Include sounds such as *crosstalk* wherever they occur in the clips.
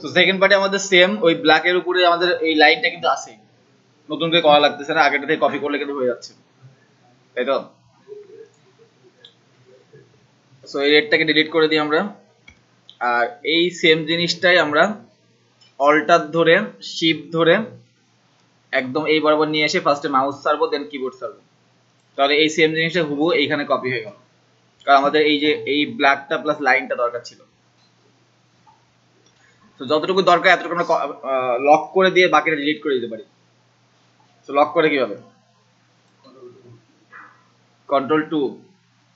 তো সেকেন্ড পার্টে আমাদের সেম ওই ব্ল্যাকের উপরে আমাদের এই লাইনটা কিন্তু আছে। নতুন করে করা লাগতেছে না আগেটা থেকে কপি করলে কিন্তু হয়ে যাচ্ছে। তাই তো? সো এই রেডটাকে ডিলিট করে দিই আমরা। আর এই সেম জিনিসটাই আমরা অল্টার ধরে শিফট ধরে একদম এই বরাবর নিয়ে এসে ফার্স্টে মাউস সারবো দেন কিবোর্ড সারবো তাহলে এই সেম জিনিসটা হুবু এইখানে কপি হয়ে গেল। কারণ আমাদের এই যে, এই ব্ল্যাকটা প্লাস লাইনটা দরকার ছিল। তো যতটুকু দরকার, এতটুকু আমরা লক করে দিয়ে বাকিটা ডিলিট করে দিতে পারি। তো লক করে কীভাবে? কন্ট্রোল টু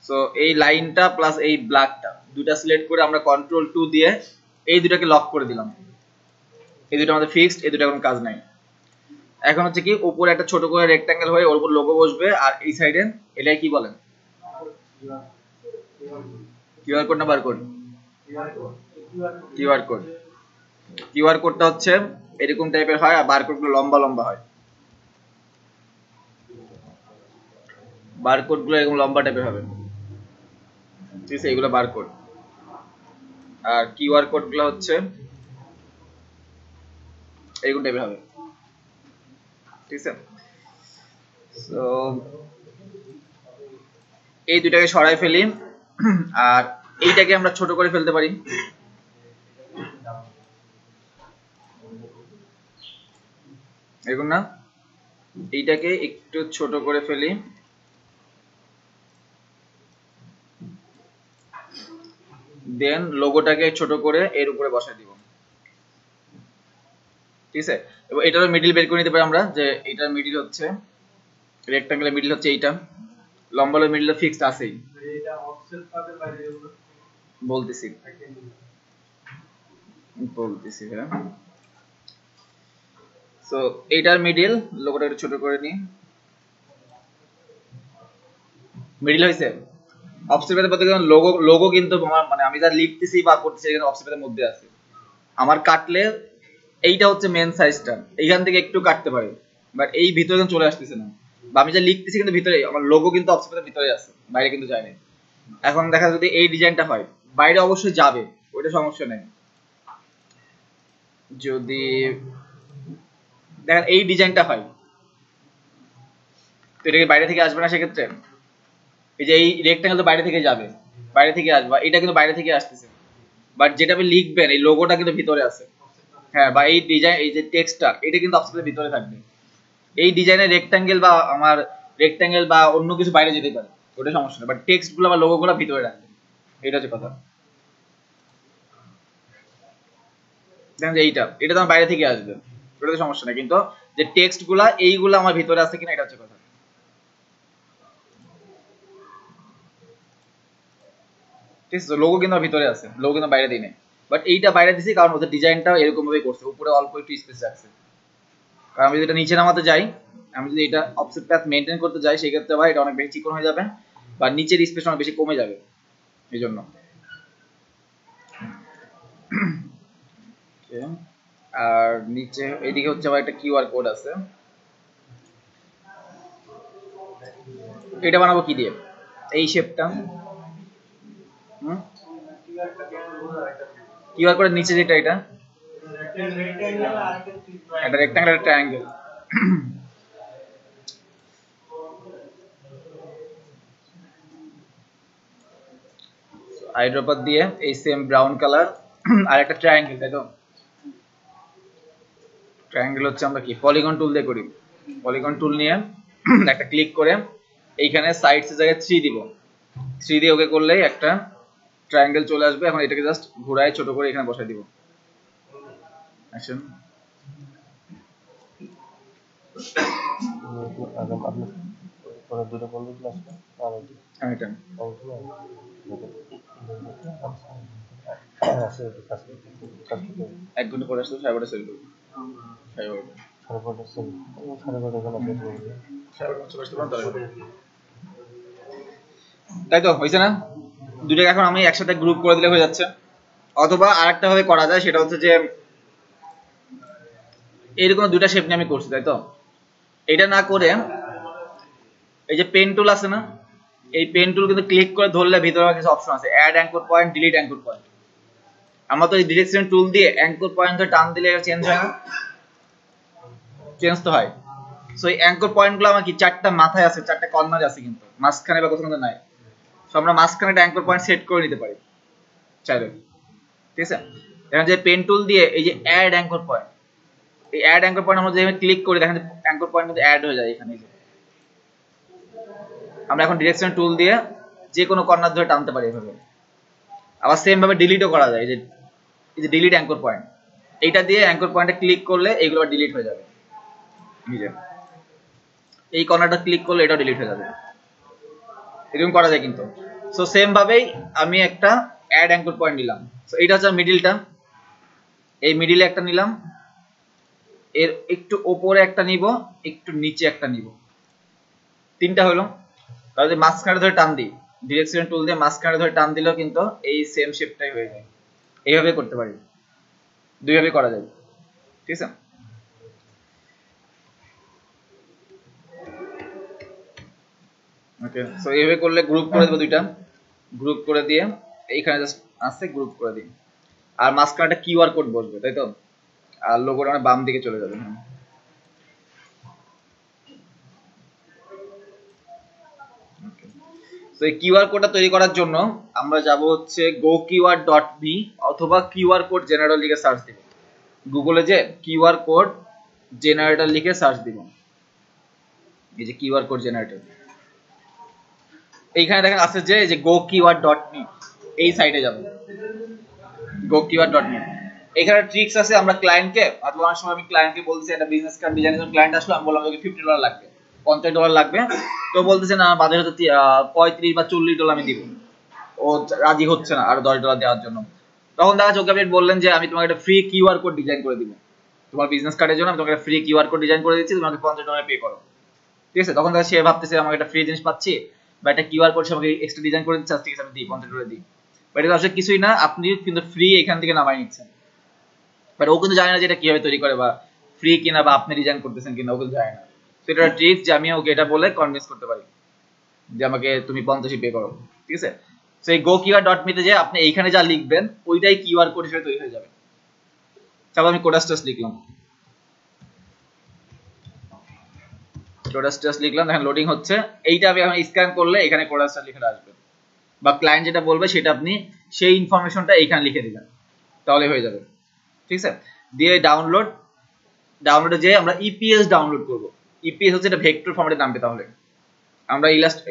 সো এই লাইনটা প্লাস এই ব্ল্যাকটা দুটা সিলেক্ট করে আমরা কন্ট্রোল টু দিয়ে এই দুটাকে লক করে দিলাম। এই দুটো আমাদের ফিক্সড এই দুটো কোনো কাজ নাই। এখন হচ্ছে কি, উপরে একটা ছোট করে রেক্টাঙ্গেল হয়ে ওর উপর লোগো বসবে আর এই সাইডে এটাই কি বলেন কিউআর কোড না bar code QR code QR কোডটা হচ্ছে এরকম টাইপের হয় আর বার কোডগুলো লম্বা লম্বা হয়। বারকোডগুলো এরকম লম্বা টাইপের হবে। ঠিক আছে এগুলো বারকোড আর কিউআর কোডগুলো হচ্ছে এরকম টাইপের হবে। ঠিক আছে? তো এই দুটাকে সরাই ফেলি। আর এইটাকে আমরা ছোট করে ফেলতে পারি। এরকম না, এইটাকে একটু ছোট করে ফেলি। দেন লোগোটাকে ছোট করে এর উপরে বসাই দিব। ঠিক আছে? এবার এটারও মিডিল বের করে নিতে পারি আমরা, যে এটার মিডিল হচ্ছে রেক্টাঙ্গেলের মিডিল হচ্ছে এইটা। লম্বা মিডিল ফিক্সড আছেই। বলতেছি। বলতেছি হ্যাঁ সো এইটার মিডিল লোগোটা একটু ছোট করে নিই। মিডিল হয়েছে অফসেটের মধ্যে লোগো লোগো কিন্তু আমার মানে আমি যা লিখতেছি বা করতেছি, এখানে অফসেটের মধ্যে আছে। আমার কাটলে এইটা হচ্ছে মেন সাইজটা এইখান থেকে একটু কাটতে পারে। বাট এই ভিতরে চলে আসতেছে না। বা আমি যা লিখতেছি কিন্তু ভিতরে, আমার লোগো কিন্তু অফসেটের ভিতরে আছে। বাইরে কিন্তু যায় না এখন দেখা যদি এই ডিজাইনটা হয়। বাইরে অবশ্যই যাবে। ওইটা সমস্যা নেই। যদি দেখেন, এই ডিজাইনটা হয়। তো এটা কি বাইরে থেকে আসবে না সেক্ষেত্রে? এই যে এই রেক্টাঙ্গেল তো বাইরে থেকে যাবে। বাইরে থেকে আসবে এটা কিন্তু বাইরে থেকে আসতেছে। বাট যেটা আপনি লিখবেন, এই লোগোটা কিন্তু ভিতরে আছে। হ্যাঁ বা এই ডিজাইন এই যে টেক্সটটা এটা কিন্তু অফসেটের ভিতরে থাকবে। এই ডিজাইনের রেক্টাঙ্গেল বা আমার রেক্টাঙ্গেল বা অন্য কিছু বাইরে যেতে পারে, ওটা সমস্যা নেই বাট টেক্সটগুলো বা লোগোগুলো ভিতরে রাখবে। এটা হচ্ছে কথা। দেখেন যে এইটা, এটা তো বাইরে থেকে আসবে। ওটাতে সমস্যা নেই। কিন্তু যে টেক্সটগুলা এইগুলো আমার ভিতরে আছে কিনা, এটা হচ্ছে কথা। ঠিক আছে লোগো কিন্তু ভিতরে আছে। লোগো কিন্তু বাইরে দিই বাট এইটা বাইরে দিছি কারণ ওদের ডিজাইনটা এরকম ভাবে করছে। উপরে অল্প একটু স্পেস রাখছে। কারণ আমি যদি এটা নিচে নামাতে যাই, আমি যদি এটা অফসেট প্যাথ মেনটেন করতে যাই, সেই ক্ষেত্রে ভাই এটা অনেক বেশি চিকন হয়ে যাবে বা নিচের স্পেস অনেক বেশি কমে যাবে। এই জন্য। *clears throat* আর নিচে, এদিকে হচ্ছে আবার একটা কিউআর কোড আছে। এটা বানাবো কি দিয়ে? এই শেপটা কিউআর কোডের নিচে যেটা এটা। একটা রেক্টাঙ্গেল একটা ট্রায়াঙ্গেল আইড্রপার দিয়ে এই সেম ব্রাউন কালার আর একটা ট্রায়াঙ্গেল তাই তো ট্রায়াঙ্গেল হচ্ছে আমরা কি? পলিগন টুল দিয়ে করি। পলিগন টুল নিয়ে *clears throat* একটা ক্লিক করে এইখানে সাইডস জায়গায় থ্রি দিব। থ্রি দিয়ে ওকে করলেই একটা ট্রায়াঙ্গেল চলে আসবে। এখন এটাকে জাস্ট ঘুরায় ছোট করে এখানে বসাই দিব। অ্যাকশন এক ঘণ্টা পরে আসলে সাড়ে বারোটা সেল করব। সাড়ে বারোটা তাই তো হয়েছে না? দুটাকে এখন আমি একসাথে গ্রুপ করে দিলে হয়ে যাচ্ছে। অথবা আরেকটা ভাবে করা যায়, সেটা হচ্ছে যে এরকম দুটা শেপ নিয়ে আমি করছি তাই তো এটা না করে, এই যে পেন টুল আছে না, এই পেন টুল কিন্তু ক্লিক করে ধরলে ভিতরে কিছু অপশন আছে। Add anchor point delete anchor point আমরা তো এই ডিরেকশন টুল দিয়ে অ্যাঙ্কর পয়েন্ট টান দিলে এটা চেঞ্জ হয় না? চেঞ্জ তো হয়। সো এই অ্যাঙ্কর পয়েন্টগুলো আমার কি? চারটা মাথায় আছে, চারটা কর্নারে আছে কিন্তু। মাঝখানে বা কোথাও নাই। সো আমরা মাঝখানে একটা অ্যাঙ্কর পয়েন্ট সেট করে নিতে পারি। চাইলে। ঠিক আছে? এখন যে পেন টুল দিয়ে এই যে অ্যাড অ্যাঙ্কর পয়েন্ট এই অ্যাড অ্যাঙ্কর পয়েন্ট আমরা যেখানে ক্লিক করি, দেখেন অ্যাঙ্কর পয়েন্ট কিন্তু অ্যাড হয়ে যায় এখানে। আমরা এখন ডিরেকশন টুল দিয়ে যে কোনো কর্নার ধরে টানতে পারি এভাবে। আবার সেম ভাবে ডিলিটও করা যায়। যে এই যে ডিলিট অ্যাঙ্কর পয়েন্ট এইটা দিয়ে অ্যাঙ্কর পয়েন্টে ক্লিক করলে এইগুলো ডিলিট হয়ে যাবে। নিজে। এই কর্নারটা ক্লিক করলে এটাও ডিলিট হয়ে যাবে। এরকম করা যায় কিন্তু। সো সেম ভাবেই আমি একটা অ্যাড অ্যাঙ্কর পয়েন্ট নিলাম। সো এটা হচ্ছে মিডিলটা এই মিডিলে একটা নিলাম। এর একটু ওপরে একটা নিব একটু নিচে একটা নিব। তিনটা হলো। তাহলে মাঝখানে ধরে টান দিই। ডিরেকশন টুল দিয়ে মাঝখানে ধরে টান দিলেও কিন্তু এই সেম শেপটাই হয়ে যায়। এইভাবে করতে পারি। দুইভাবে করা যাবে ঠিক আছে? ওকে সো এইভাবে করলে গ্রুপ করে দেবো দুইটা। গ্রুপ করে দিয়ে এইখানে জাস্ট আছে গ্রুপ করে দিই। আর মাঝখানে একটা কিউআর কোড বসবে, তাই তো? আর লোগোটা মানে বাম দিকে চলে যাবে। হ্যাঁ তো এই কিউআর কোডটা তৈরি করার জন্য আমরা যাব হচ্ছে গো কিউআর ডট ভি অথবা কিউআর কোড জেনারেটর লিখে সার্চ দিব। গুগলে যে কিউআর কোড জেনারেটর লিখে সার্চ দিব। এই যে কিউআর কোড জেনারেটর। এইখানে দেখেন আছে যে, এই যে গো কিউআর ডট মি এই সাইটে যাব। গো কিউআর ডট মি এখানে ট্রিক্স আছে, আমরা ক্লায়েন্টকে অথবা অনেক সময় আমি ক্লায়েন্টকে বলছি একটা বিজনেস কার্ড ডিজাইনের জন্য ক্লায়েন্ট আসলো, আমি বললাম ওকে ফিফটি ডলার লাগবে। পঞ্চাশ ডলার লাগবে। তো বলতেছে, না বাজারে হয়তো পঁয়ত্রিশ বা চল্লিশ ডলার আমি দিব। ও রাজি হচ্ছে না, আরও দশ ডলার দেওয়ার জন্য। তখন দেখা ওকে আপনি বললেন যে, আমি তোমাকে একটা ফ্রি কিউআর কোড ডিজাইন করে দিব। তোমার বিজনেস কার্ডের জন্য আমি তোমাকে ফ্রি কিউআর কোড ডিজাইন করে দিচ্ছি, তোমাকে পঞ্চাশ ডলার পে করো। ঠিক আছে? তখন দেখা সে ভাবতেছে, আমাকে একটা ফ্রি জিনিস পাচ্ছি, বা একটা কিউআর কোড সে আমাকে এক্সট্রা ডিজাইন করে দিচ্ছে ঠিক আছে, আমি দিই, পঞ্চাশ ডলার দিই। বাট এটা আসলে কিছুই না, আপনি কিন্তু ফ্রি এখান থেকে নামাই নিচ্ছেন। বাট ও কিন্তু জানে না যে এটা কীভাবে তৈরি করে, বা ফ্রি কিনা, বা আপনি ডিজাইন করতেছেন কিনা, ও কিন্তু জানে না। সেটা ট্রিক্স যে আমি ওকে এটা বলে কনভিন্স করতে পারি। যে আমাকে তুমি পঞ্চাশই পে করো, ঠিক আছে? সেই গো কিউআর ডট মিতে যে আপনি এইখানে যা লিখবেন, ওইটাই কিউআর কোড হিসেবে তৈরি হয়ে যাবে। তারপর আমি কোডাস্টাস লিখলাম। কোডাস্টাস লিখলাম, দেখেন লোডিং হচ্ছে। এইটা আমি এখন স্ক্যান করলে এখানে কোডাস্টাস লিখে আসবে। বা ক্লায়েন্ট যেটা বলবে সেটা আপনি সেই ইনফরমেশনটা এইখানে লিখে দিবেন। তাহলে হয়ে যাবে। ঠিক আছে? দিয়ে ডাউনলোড ডাউনলোডে যেয়ে আমরা ইপিএস ডাউনলোড করব। ইপিএস হচ্ছে এটা ভেক্টর ফরম্যাটে নামবে তাহলে। আমরা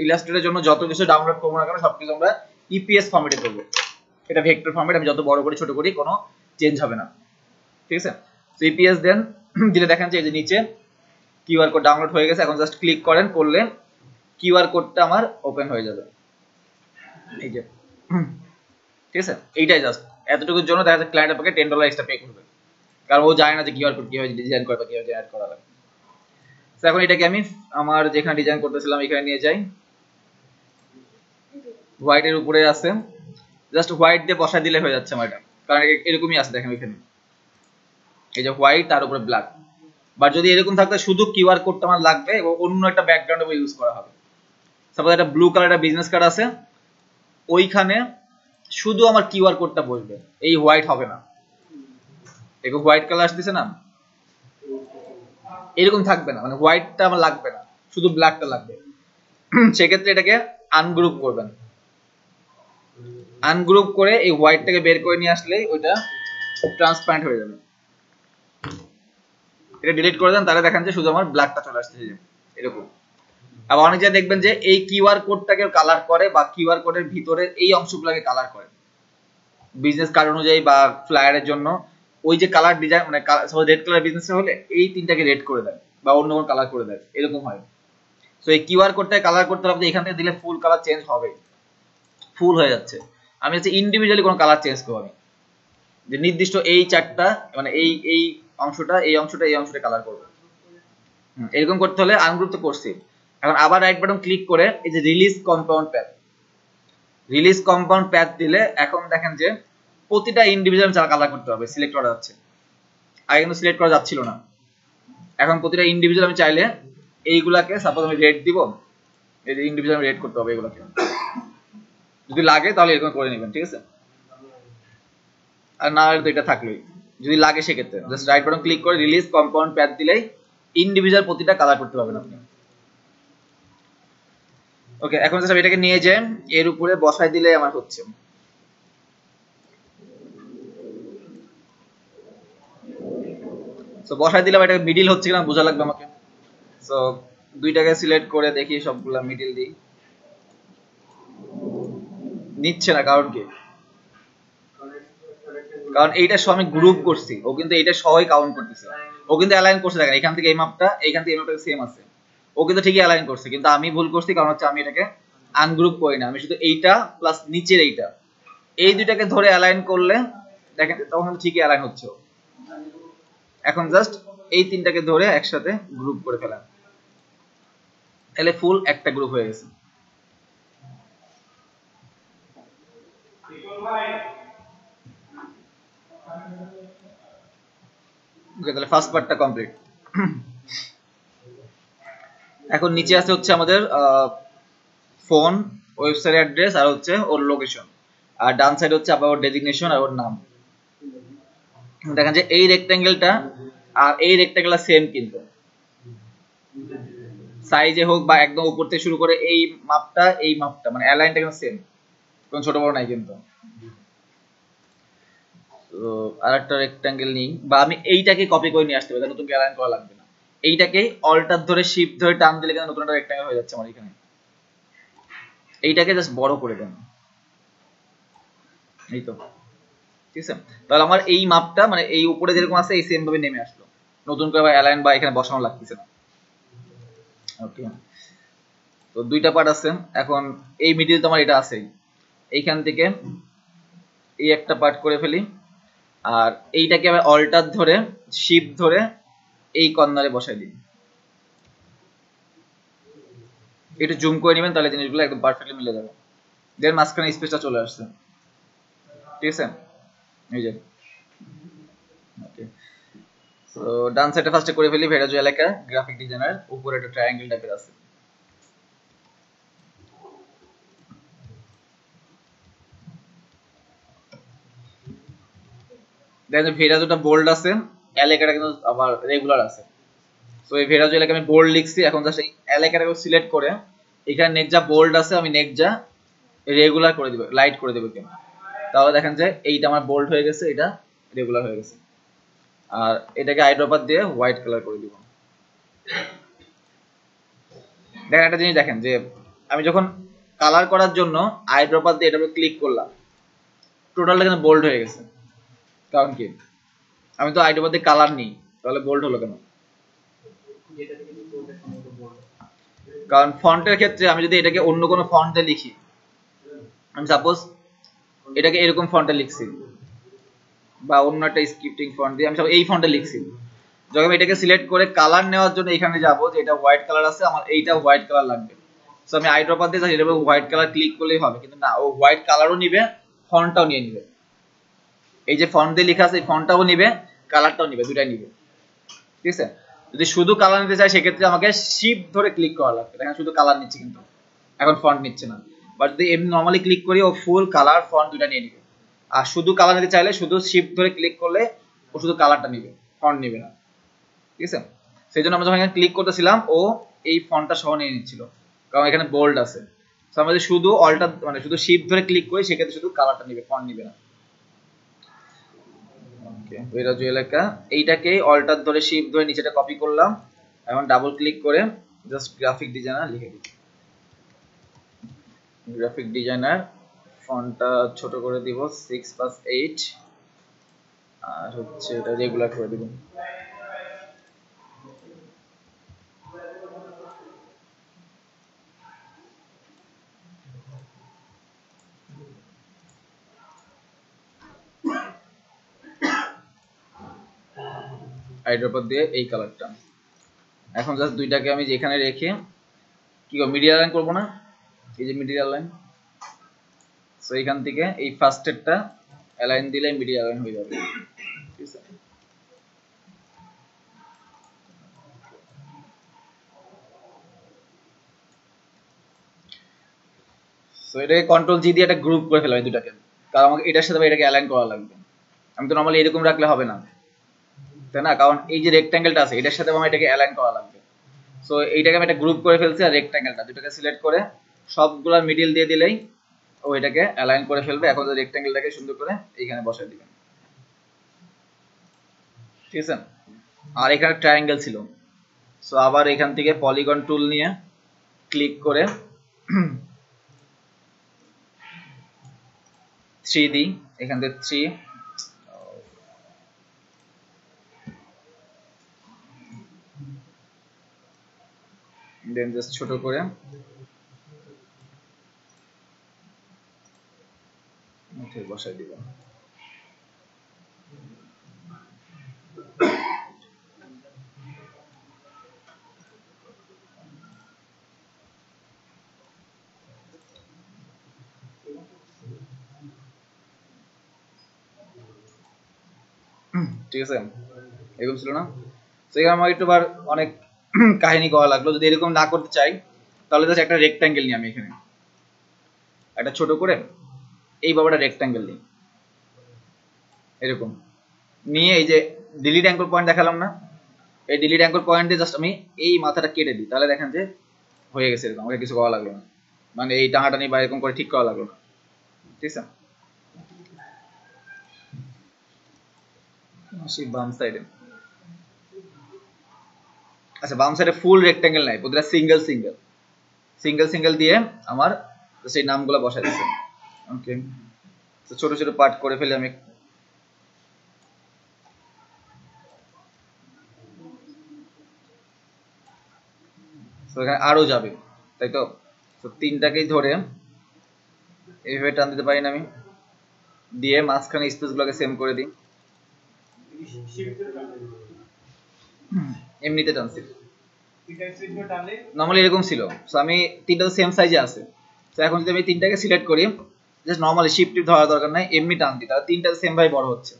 ইলাস্ট্রেটের জন্য যত কিছু ডাউনলোড করব না কেন, সবকিছু আমরা ইপিএস ফরম্যাটে করব। এটা ভেক্টর ফরম্যাট আমি যত বড় করি, ছোট করি, কোনো চেঞ্জ হবে না। ঠিক আছে? তো ইপিএস দেন *clears throat* দিলে দেখেন যে এই যে নিচে কিউআর কোড ডাউনলোড হয়ে গেছে, এখন জাস্ট ক্লিক করেন, করলে কিউআর কোডটা আমার ওপেন হয়ে যাবে। এই যে, *clears throat* ঠিক আছে? এইটাই জাস্ট এতটুকুর জন্য দেখা যাচ্ছে ক্লায়েন্ট আপনাকে টেন ডলার এক্সট্রা পে করবে। কারণ ও জানে না যে কিউআর কোড কীভাবে ডিজাইন করবে, কীভাবে জেনারেট করা লাগে এখন এটাকে আমি আমার যেখানে ডিজাইন করতেছিলাম, এখানে নিয়ে যাই। হোয়াইটের উপরে আছে। জাস্ট হোয়াইট দিয়ে বসা দিলে হয়ে যাচ্ছে আমার এটা। কারণ এরকমই আছে, দেখেন এখানে। এই যে হোয়াইট তার উপরে ব্ল্যাক বাট যদি এরকম থাকতো শুধু কিউআর কোডটা আমার লাগবে, এবং অন্য একটা ব্যাকগ্রাউন্ডে ইউজ করা হবে। সাপোজ একটা ব্লু কালার একটা বিজনেস কার্ড আছে। ওইখানে শুধু আমার কিউআর কোডটা বসবে। এই হোয়াইট হবে না। দেখো হোয়াইট কালার আসতেছে না? এরকম থাকবে না মানে হোয়াইটটা আমার লাগবে না, শুধু ব্ল্যাকটা লাগবে। *clears throat* সেক্ষেত্রে এটাকে আনগ্রুপ করবেন। আনগ্রুপ করে এই হোয়াইটটাকে বের করে নিয়ে আসলে ওইটা ট্রান্সপারেন্ট হয়ে যাবে। এটা ডিলিট করে দেন, তাহলে দেখেন যে শুধু আমার ব্ল্যাকটা চলে আসছে এরকম। আবার অনেক জায়গায় দেখবেন যে এই কিউআর কোডটাকে কালার করে বা কিউআর কোডের ভিতরে এই অংশগুলোকে কালার করে। বিজনেস কার্ড অনুযায়ী বা ফ্লায়ারের জন্য ওই যে কালার ডিজাইন মানে রেড কালার বিজনেস হলে এই তিনটাকে রেড করে দেয় বা অন্য কোনো কালার করে দেয়, এরকম হয়। তো এই কিউআর কোডটাকে কালার করতে হবে এখান থেকে দিলে ফুল কালার চেঞ্জ হবে। ফুল হয়ে যাচ্ছে। আমি হচ্ছে ইন্ডিভিজুয়ালি কোনো কালার চেঞ্জ করব আমি যে নির্দিষ্ট এই চারটা মানে এই এই অংশটা এই অংশটা এই অংশটা কালার করব। এরকম করতে হলে আনগ্রুপ তো করছি। এখন আবার রাইট বাটন ক্লিক করে এই যে release compound path release compound path দিলে এখন দেখেন যে প্রতিটা ইন্ডিভিজুয়াল চালা কালার করতে হবে সিলেক্ট করা যাচ্ছে। আগে কিন্তু সিলেক্ট করা যাচ্ছিল না। এখন প্রতিটা ইন্ডিভিজুয়াল আমি চাইলে এইগুলাকে সাপোজ আমি রেড দিব, এই যে ইন্ডিভিজুয়াল রেড করতে হবে এগুলোকে যদি লাগে তাহলে এরকম করে নেবেন, ঠিক আছে? আর না হলে তো এটা থাকলোই। যদি লাগে সেক্ষেত্রে। জাস্ট রাইট বাটন ক্লিক করে রিলিজ কম্পাউন্ড প্যাথ দিলেই ইন্ডিভিজুয়াল প্রতিটা কালার করতে পারবেন আপনি। ওকে এখন আমি এটাকে নিয়ে যাই। এর উপরে বসাই দিলে আমার হচ্ছে। সো বসাই দিলাম এটা মিডিল হচ্ছে কিনা বোঝা লাগবে আমাকে। সো দুইটাকে সিলেক্ট করে দেখি, সবগুলা মিডিল দিই। নিচ্ছে না কারণ কি কারণ এইটা সহ আমি গ্রুপ করছি। ও কিন্তু এইটা সহই কাউন্ট করতেছে। ও কিন্তু অ্যালাইন করছে, দেখেন, এখান থেকে এই মাপটা এইখান থেকে এই মাপটা সেম আছে। ও কিন্তু ঠিকই অ্যালাইন করছে, কিন্তু আমি ভুল করছি, কারণ হচ্ছে আমি এটাকে আনগ্রুপ করি না। আমি শুধু এইটা প্লাস নিচের এইটা। এই দুইটাকে ধরে অ্যালাইন করলে, দেখেন, তখন ঠিকই অ্যালাইন হচ্ছে এখন জাস্ট এই তিনটাকে ধরে একসাথে গ্রুপ করে ফেলাম। তাহলে ফুল একটা গ্রুপ হয়ে গেছে। তাহলে ফার্স্ট পার্টটা কমপ্লিট এখন নিচে আছে হচ্ছে আমাদের ফোন ওয়েবসাইট অ্যাড্রেস আর হচ্ছে ওর লোকেশন আর ডান সাইড হচ্ছে আবার ওর ডেজিগনেশন আর ওর নাম। দেখেন যে এই রেক্ট্যাঙ্গেলটা আর এই রেক্ট্যাঙ্গেলটা সেম কিন্তু। সাইজে হোক বা একদম উপর থেকে শুরু করে এই মাপটা এই মাপটা মানে অ্যালাইনটা কিন্তু সেম কোন ছোট বড় নাই কিন্তু। তো আরেকটা রেক্ট্যাঙ্গেল নিই। বা আমি এইটাকে কপি করে নিয়ে আসতে পারি নতুন অ্যালাইন করা লাগবে না। এইটাকে অল্টার ধরে শিফট ধরে, টান দিলে কিন্তু নতুন একটা রেক্ট্যাঙ্গেল হয়ে যাচ্ছে আমার এখানে। এইটাকে জাস্ট বড় করে দেন। এই তো। তাহলে আমার এই মাপটা মানে এই উপরে যেরকম আছে, এই সেম ভাবে নেমে আসলো। নতুন করে অ্যালাইন বা এখানে বসানো লাগতেছে না। ওকে তো দুইটা পার্ট আছে। এখন এই মিডিল এটা এইখান থেকে এই একটা পার্ট করে ফেলি। আর এইটাকে আবার অল্টার ধরে শিপ ধরে এই কর্নারে বসাই দিই। একটু জুম করে নেবেন, তাহলে জিনিসগুলো একদম পারফেক্টলি মিলে যাবে। দেন মাঝখানে স্পেসটা চলে আসছে। ঠিক আছে? এই যে। ওকে সো ডান সাইডে করে ফেলি ভেরাজু এলাকা গ্রাফিক ডিজাইনার উপরে একটা ট্রায়াঙ্গেল টাইপের আছে। দেখেন ভেরাজুটা বোল্ড আছে এলাকাটা কিন্তু আবার রেগুলার আছে। সো এই ভেরাজু এলাকা আমি বোল্ড লিখছি, এখন জাস্ট এই এলাকাটাকে সিলেক্ট করে, এখানে নেক যা বোল্ড আছে, আমি নেক যা রেগুলার করে দিব লাইট করে দেবো কেন তাহলে দেখেন যে এইটা আমার বোল্ড হয়ে গেছে, এটা রেগুলার হয়ে গেছে। আর এটাকে আইড্রপার দিয়ে হোয়াইট কালার করে দিব। দেখেন একটা জিনিস দেখেন যে, আমি যখন কালার করার জন্য আইড্রপার দিয়ে এটা ক্লিক করলাম টোটালটা কিন্তু বোল্ড হয়ে গেছে। কারণ কি? আমি তো আইড্রপার দিয়ে কালার নিই, তাহলে বোল্ড হলো কেন? কারণ ফন্টের ক্ষেত্রে আমি যদি এটাকে অন্য কোনো ফন্টে লিখি, আমি সাপোজ এটাকে এরকম ফন্টে লিখছি। বা অন্য একটা স্ক্রিপ্টিং ফন্ট দিয়ে আমি সব এই ফন্টে লিখছি। যখন এটাকে সিলেক্ট করে কালার নেওয়ার জন্য এখানে যাব, যে এটা হোয়াইট কালার আছে, আমার এইটা হোয়াইট কালার লাগবে। সো আমি আইড্রপার দিয়ে এটা হোয়াইট কালার ক্লিক করলেই হবে। কিন্তু না, ও হোয়াইট কালারও নিবে ফন্টটাও নিয়ে নিবে। এই যে ফন্ট দিয়ে লেখা আছে, এই ফন্টটাও নিবে কালারটাও নিবে দুটাই নিবে। ঠিক আছে? যদি শুধু কালার নিতে চাই সেক্ষেত্রে আমাকে শিপ ধরে ক্লিক করা লাগবে। দেখেন, শুধু কালার নিচ্ছে কিন্তু। এখন ফন্ট নিচ্ছে না। বা যদি এমনি নর্মালি ক্লিক করি ও ফুল কালার ফন্ট দুটা নিয়ে নিবে। আর শুধু কালার নিতে চাইলে শুধু শিফট ধরে ক্লিক করলে ও শুধু কালারটা নিবে ফন্ট নিবে না। ঠিক আছে? সেই জন্য আমরা যখন এখানে ক্লিক করতেছিলাম, ও এই ফন্টটা সহ নিয়ে নিচ্ছিল। কারণ এখানে বোল্ড আছে। আমরা যদি শুধু অল্টার মানে শুধু শিফট ধরে ক্লিক করি, সেক্ষেত্রে শুধু কালারটা নিবে ফন্ট নিবে না। ওকে ওইরাজু এলাকা এইটাকে অল্টার ধরে শিফট ধরে নিচেটা কপি করলাম। এখন ডাবল ক্লিক করে জাস্ট গ্রাফিক ডিজাইনার লিখে দিই। গ্রাফিক ডিজাইনার ফন্টটা ছোট করে দিব সিক্স প্লাস এইট আর হচ্ছে এটা রেগুলার করে দিব। আইড্রপার দিয়ে এই কালারটা এখন জাস্ট দুইটাকে আমি যেখানে রেখে, কি মিডিয়া লাইন করব না? এই যে মিডিয়া লাইন সো এখান থেকে এই ফার্স্টেরটা অ্যালাইন দিলে মিডিয়া অ্যালাইন হয়ে যাবে। সো এটাকে কন্ট্রোল জি দিয়ে একটা গ্রুপ করে এই দুটাকে কারণ আমাকে এটার সাথে এটাকে অ্যালাইন করা লাগবে। আমি তো নর্মালি এরকম রাখলে হবে না। তাই না? কারণ এই যে রেক্ট্যাঙ্গেলটা আছে, এটার সাথে আমার এটাকে অ্যালাইন করা লাগবে। সো এইটাকে আমি একটা গ্রুপ করে ফেলছি আর রেক্ট্যাঙ্গেলটা দুটোকে সিলেক্ট করে সবগুলোর মিডিল দিয়ে দিলেই ও এটাকে অ্যালাইন করে ফেলবে। এখন রেক্ট্যাঙ্গেলটাকে সুন্দর করে এইখানে বসাই দিবেন ঠিক আছে? আর এখানে ট্রায়াঙ্গেল ছিল। সো আবার এখান থেকে পলিগন টুল নিয়ে ক্লিক করে থ্রি দিই এখান থেকে থ্রি দেন জাস্ট ছোট করে মুখে বসাই দিব ঠিক আছে, এরকম ছিল না? সেখানে আমার একটু বার অনেক *clears throat* কাহিনী করা লাগল। যদি এরকম না করতে চাই, তাহলে জাস্ট একটা রেক্ট্যাঙ্গেল নিই আমি এখানে। একটা ছোট করে এই বাবাটা রেক্ট্যাঙ্গেল নিই এরকম। নিয়ে এই যে ডিলিট অ্যাঙ্কর পয়েন্ট দেখালাম না, এই ডিলিট অ্যাঙ্কর পয়েন্টে জাস্ট আমি এই মাথাটা কেটে দিই। তাহলে দেখেন যে হয়ে গেছে এরকম, আমাকে কিছু করা লাগল না। মানে এই টাঙাটানি বা এরকম করে ঠিক করা লাগল না। ঠিক আছে? বাম সাইডে আচ্ছা বাম সাইডে ফুল রেক্ট্যাঙ্গেল নাই প্রতিটা সিঙ্গেল সিঙ্গেল সিঙ্গেল সিঙ্গেল দিয়ে আমার সেই নামগুলো বসাই দিচ্ছে ওকে তো ছোট ছোট পার্ট করে ফেলে আমি। এখানে আরও যাবে, তাই তো? তিনটাকেই ধরে এইভাবে টান দিতে পারি না আমি। দিয়ে মাঝখানে স্পেস গুলোকে সেম করে দিই। এমনিতে টানছি। নর্মালি এরকম ছিল। আমি তিনটা তো সেম সাইজে আছে। তো এখন যদি আমি তিনটাকে সিলেক্ট করি জাস্ট নর্মালি শিফট টিপ ধরার দরকার নাই এমনি টান দিই তাহলে তিনটা সেম ভাই বড় হচ্ছে।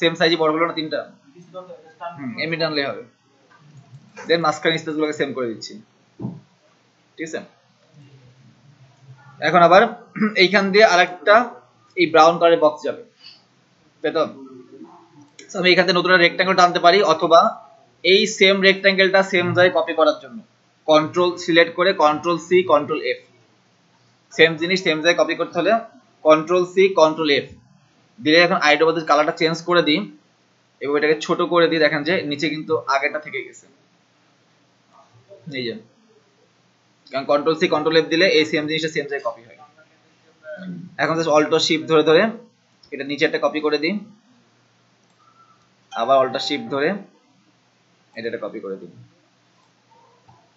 সেম সাইজে বড় হলো না তিনটা? এমনি টানলে হবে। দেন মাঝখানে স্পেস গুলোকে সেম করে দিচ্ছি। ঠিক আছে? এখন আবার এইখান দিয়ে আরেকটা এই ব্রাউন কালারের বক্স যাবে। তাই তো? আমি এখান থেকে নতুন রেক্ট্যাঙ্গেল টানতে পারি, অথবা এই সেম রেক্ট্যাঙ্গেলটা সেম জায়গায় কপি করার জন্য। কন্ট্রোল সিলেক্ট করে control C control F same জিনিস সেম জায়গায় কপি করতে হলে কন্ট্রোল সি কন্ট্রোল এফ দিলে এখন আইডোবাদের কালারটা চেঞ্জ করে দিই, এবং এটাকে ছোট করে দিই, দেখেন যে নিচে কিন্তু আগেটা থেকে গেছে। এই যে। কারণ কন্ট্রোল সি কন্ট্রোল এফ দিলে এই সেম জিনিসটা সেম জায়গায় কপি হয়। এখন জাস্ট অল্টো শিফট ধরে ধরে এটা নিচে একটা কপি করে দিই। আবার অল্টো শিফট ধরে এটা একটা কপি করে দিই।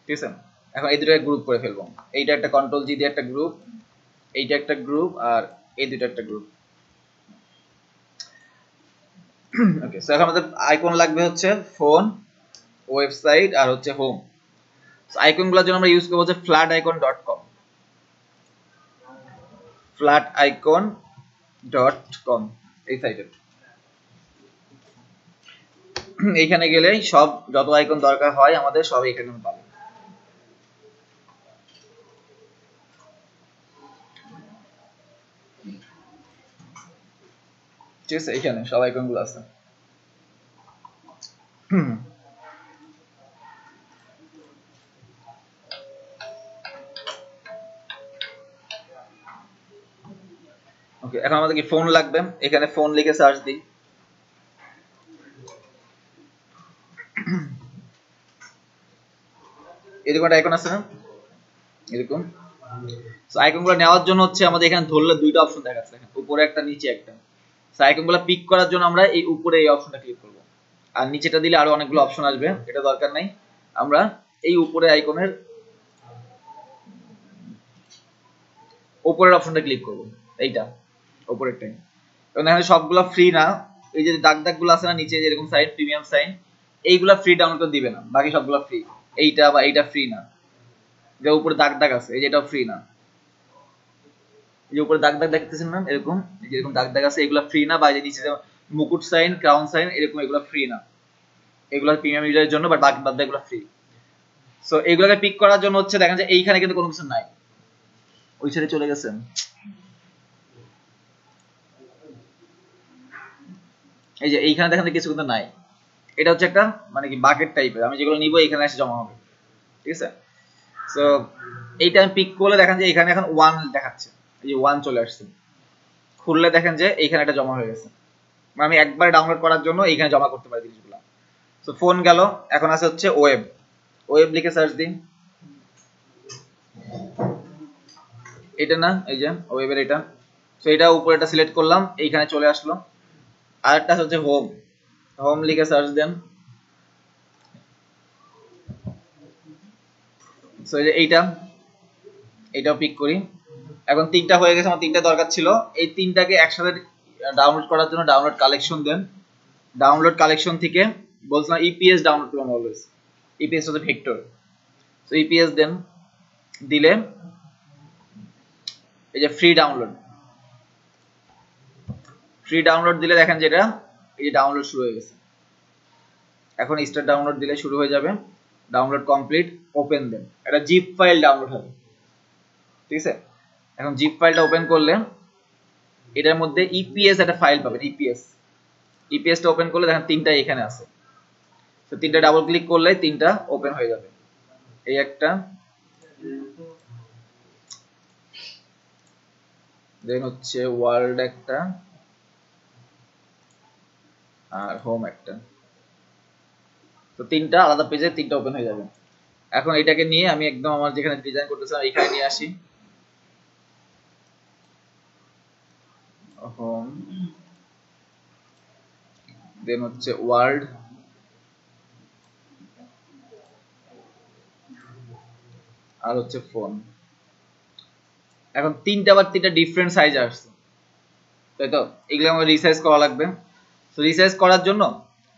ঠিক আছে? এখন এই দুটো গ্রুপ করে ফেলব। এইটা একটা কন্ট্রোল জি দিয়ে একটা গ্রুপ এইটা একটা গ্রুপ আর এই দুটো একটা গ্রুপ ওকে সো এখন আমাদের আইকন লাগবে হচ্ছে ফোন ওয়েবসাইট আর হচ্ছে হোম আইকনগুলোর জন্য আমরা ইউজ করব হচ্ছে flat icon dot com flat icon dot com এই সাইটে *clears throat* এইখানে গেলে সব যত আইকন দরকার হয় আমাদের সব এখানে পাবো। ঠিক আছে এখানে সব আইকনগুলো আছে ওকে এখন আমাদের কি ফোন লাগবে। এখানে ফোন লিখে সার্চ দিই। এরকম একটা আইকন আছে না? এরকম আইকনগুলো নেওয়ার জন্য হচ্ছে আমাদের এখানে ধরলে দুইটা অপশন দেখাচ্ছে। উপরে একটা, নিচে একটা। সো আইকনগুলো পিক করার জন্য আমরা এই উপরে এই অপশনটা ক্লিক করব। আর নিচেটা দিলে আরও অনেকগুলো অপশন আসবে, এটা দরকার নাই। আমরা এই উপরে আইকনের উপরের অপশনটা ক্লিক করব, এইটা উপরেরটাই কারণ এখানে সবগুলো ফ্রি না, এই যে দাগ দাগগুলো আছে না, নিচে যেরকম সাইন প্রিমিয়াম সাইন এইগুলা ফ্রি ডাউনলোড দিবে না, বাকি সবগুলো ফ্রি এইটা বা এইটা ফ্রি না। যে উপরে দাগ দাগ আছে, এই যে এটাও ফ্রি না। যে উপরে দাগ দাগ দেখতেছেন না এরকম, এই যে এরকম দাগ দাগ আছে, এগুলো ফ্রি না, বা যে নিচে মুকুট সাইন ক্রাউন সাইন এরকম এগুলো ফ্রি না। এগুলো প্রিমিয়াম ইউজারের জন্য বাট বাকি বাদ এগুলো ফ্রি সো এগুলোকে পিক করার জন্য হচ্ছে দেখেন যে এইখানে কিন্তু কোনো কিছু নাই। ওই সাইডে চলে গেছেন। এই যে এইখানে দেখেন কিছু কিন্তু নাই। এটা হচ্ছে একটা মানে কি বাকেট টাইপের আমি যেগুলো নিব এখানে এসে জমা হবে। ঠিক আছে? সো এইটা আমি পিক করলে দেখেন যে এখানে এখন ওয়ান দেখাচ্ছে। এই ওয়ান চলে আসছে। খুললে দেখেন যে এইখানে একটা জমা হয়ে গেছে। মানে আমি একবার ডাউনলোড করার জন্য এইখানে জমা করতে পারি জিনিসগুলো। সো ফোন গেল, এখন আছে হচ্ছে ওয়েব ওয়েব লিখে সার্চ দিন। এটা না, এই যে ওয়েবের এটা। সো এটা উপরে এটা সিলেক্ট করলাম, এইখানে চলে আসলো। আরেকটা হচ্ছে হোম হোম লিখে সার্চ দেন। সো এইটা এইটাও পিক করি। এখন তিনটা হয়ে গেছে, আমার তিনটা দরকার ছিল। এই তিনটাকে একসাথে ডাউনলোড করার জন্য ডাউনলোড কালেকশন দেন। ডাউনলোড কালেকশন থেকে বলছিলাম ইপিএস ডাউনলোড করলাম অলওয়েজ ইপিএস হচ্ছে ভেক্টর সো ইপিএস দেন, দিলে এই যে ফ্রি ডাউনলোড ফ্রি ডাউনলোড দিলে দেখেন যেটা এই যে ডাউনলোড শুরু হয়ে গেছে। এখন স্টার ডাউনলোড দিলে শুরু হয়ে যাবে। ডাউনলোড কমপ্লিট ওপেন দেন। একটা জিপ ফাইল ডাউনলোড হবে। ঠিক আছে? এখন জিপ ফাইলটা ওপেন করলে এটার মধ্যে ইপিএস একটা ফাইল পাবেন ইপিএস ইপিএসটা ওপেন করলে দেখেন তিনটা এখানে আছে। তো তিনটা ডাবল ক্লিক করলে তিনটা ওপেন হয়ে যাবে। এই একটা। দেন হচ্ছে ওয়ার্ল্ড একটা আর হোম একটা। তো তিনটা, আলাদা পেজে তিনটা ওপেন হয়ে যাবে। এখন এটাকে নিয়ে আমি একদম আমার যেখানে ডিজাইন করতেছিলাম এখানে নিয়ে আসি। হোম দেন হচ্ছে ওয়ার্ল্ড আর হচ্ছে ফোন এখন তিনটা আবার তিনটা ডিফারেন্ট সাইজ আসছে। তাই তো? এগুলো আমার রিসাইজ করা লাগবে। তো রিসাইজ করার জন্য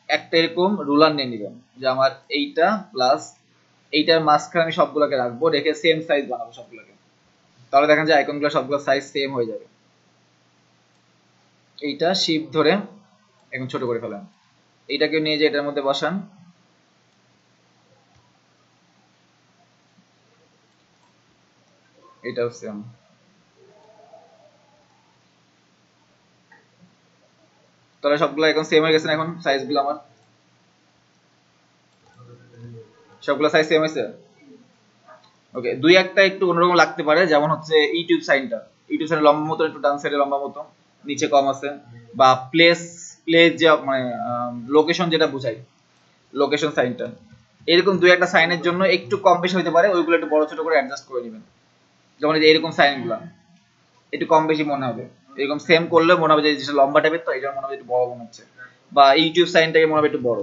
একটা এরকম রুলার নিয়ে নিবেন, যে আমার এইটা প্লাস এইটার মাঝখানে আমি সবগুলোকে রাখব, রেখে সেম সাইজ বানাবো সবগুলোকে। তাহলে দেখেন যে আইকনগুলো সবগুলো সাইজ সেম হয়ে যাবে। এইটা শিপ ধরে এখন ছোট করে ফেলেন। এইটাকে নিয়ে যে এটার মধ্যে বসান। এটাও সেম তাহলে সবগুলো এখন সেম হয়ে গেছে এখন? সাইজগুলো আমার? সবগুলো সাইজ সেম হয়েছে? ওকে দুই একটা একটু অন্যরকম লাগতে পারে, যেমন হচ্ছে ইউটিউব সাইনটা ইউটিউব সাইন লম্বা মতো একটু ডান সাইডে লম্বা মতো নিচে কম আছে, বা প্লেস প্লেস যে মানে লোকেশন যেটা বোঝায় লোকেশন সাইনটা এরকম দুই একটা সাইনের জন্য একটু কম বেশি হতে পারে, ওইগুলো একটু বড় ছোট করে অ্যাডজাস্ট করে নেবেন। যেমন এই এরকম সাইনগুলো একটু কম বেশি মনে হবে। এরকম সেম করলে মনে হবে যে জিনিসটা লম্বা টাইপের তো এই জন্য মনে হবে একটু বড় মনে হচ্ছে। বা ইউটিউব সাইনটাকে মনে হবে একটু বড়।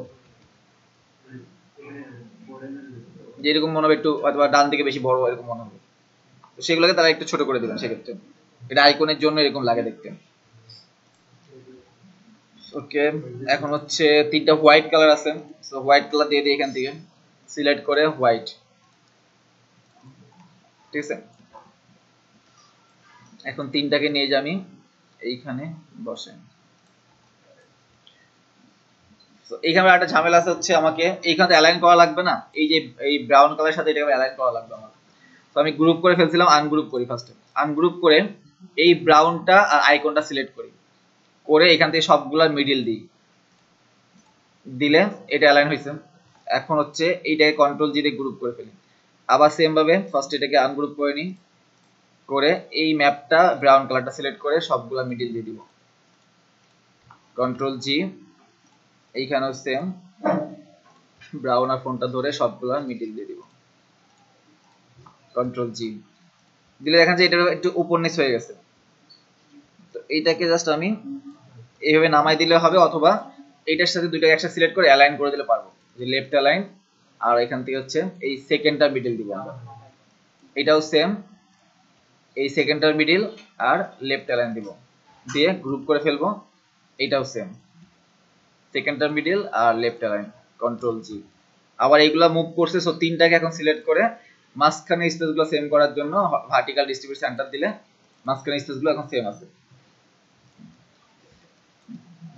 যেরকম মনে হবে একটু অথবা ডান দিকে বেশি বড়, এরকম মনে হবে। তো সেগুলোকে তারা একটু ছোট করে দেবেন সেক্ষেত্রে। এটা আইকনের জন্য এরকম লাগে দেখতে। ওকে এখন হচ্ছে তিনটা হোয়াইট কালার আছে। সো হোয়াইট কালার দিয়ে দিই এখান থেকে। সিলেক্ট করে হোয়াইট ঠিক আছে? এখন তিনটাকে নিয়ে যাই আমি। এইখানে বসে। এইখানে একটা ঝামেলা আছে হচ্ছে আমাকে। এইখানে অ্যালাইন করা লাগবে না। এই যে, এই ব্রাউন কালারের সাথে এটাকে অ্যালাইন করা লাগবে আমার। তো আমি গ্রুপ করে ফেলছিলাম আনগ্রুপ করি ফার্স্টে আনগ্রুপ করে এই ব্রাউনটা আর আইকনটা সিলেক্ট করি। করে এখান থেকে সবগুলা মিডিল দিই। দিলে এটা অ্যালাইন হয়েছে। এখন হচ্ছে এইটাকে কন্ট্রোল জি দিয়ে গ্রুপ করে ফেলি। আবার সেম ভাবে ফার্স্ট এটাকে আনগ্রুপ করে নিই। করে এই ম্যাপটা ব্রাউন কালারটা সিলেক্ট করে সবগুলা মিডিল দিয়ে দিব। কন্ট্রোল জি এইখানেও সেম ব্রাউন আর ফোনটা ধরে সবগুলা মিডিল দিয়ে দিব। কন্ট্রোল জি দিলে দেখা যে এটা একটু উপর নিচ হয়ে গেছে। তো এইটাকে জাস্ট আমি এইভাবে নামাই দিলে হবে, অথবা এইটার সাথে দুইটা একসাথে সিলেক্ট করে অ্যালাইন করে দিলে পারব। যে লেফট অ্যালাইন আর এখান থেকে হচ্ছে এই সেকেন্ডটা মিডিল দিব আমরা। এটাও সেম এই সেকেন্ডটার মিডিল আর লেফট অ্যালাইন দিব। দিয়ে গ্রুপ করে ফেলব এইটাও সেম সেকেন্ডটার মিডিল আর লেফট অ্যালাইন কন্ট্রোল জি আবার এইগুলা মুভ করছে সো তিনটাকে এখন সিলেক্ট করে মাঝখানে স্পেসগুলো সেম করার জন্য ভার্টিক্যাল ডিস্ট্রিবিউট সেন্টার দিলে মাঝখানে স্পেসগুলো এখন সেম আছে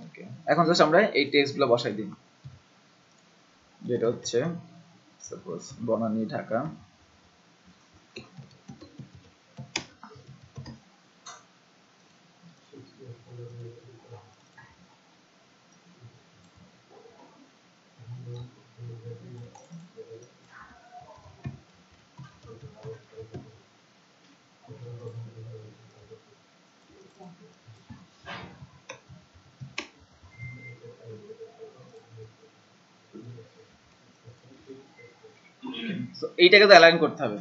ওকে এখন জাস্ট আমরা এই টেক্সটগুলো বসাই দিই। যেটা হচ্ছে সাপোজ বনানী ঢাকা। এইটাকে তো অ্যালাইন করতে হবে।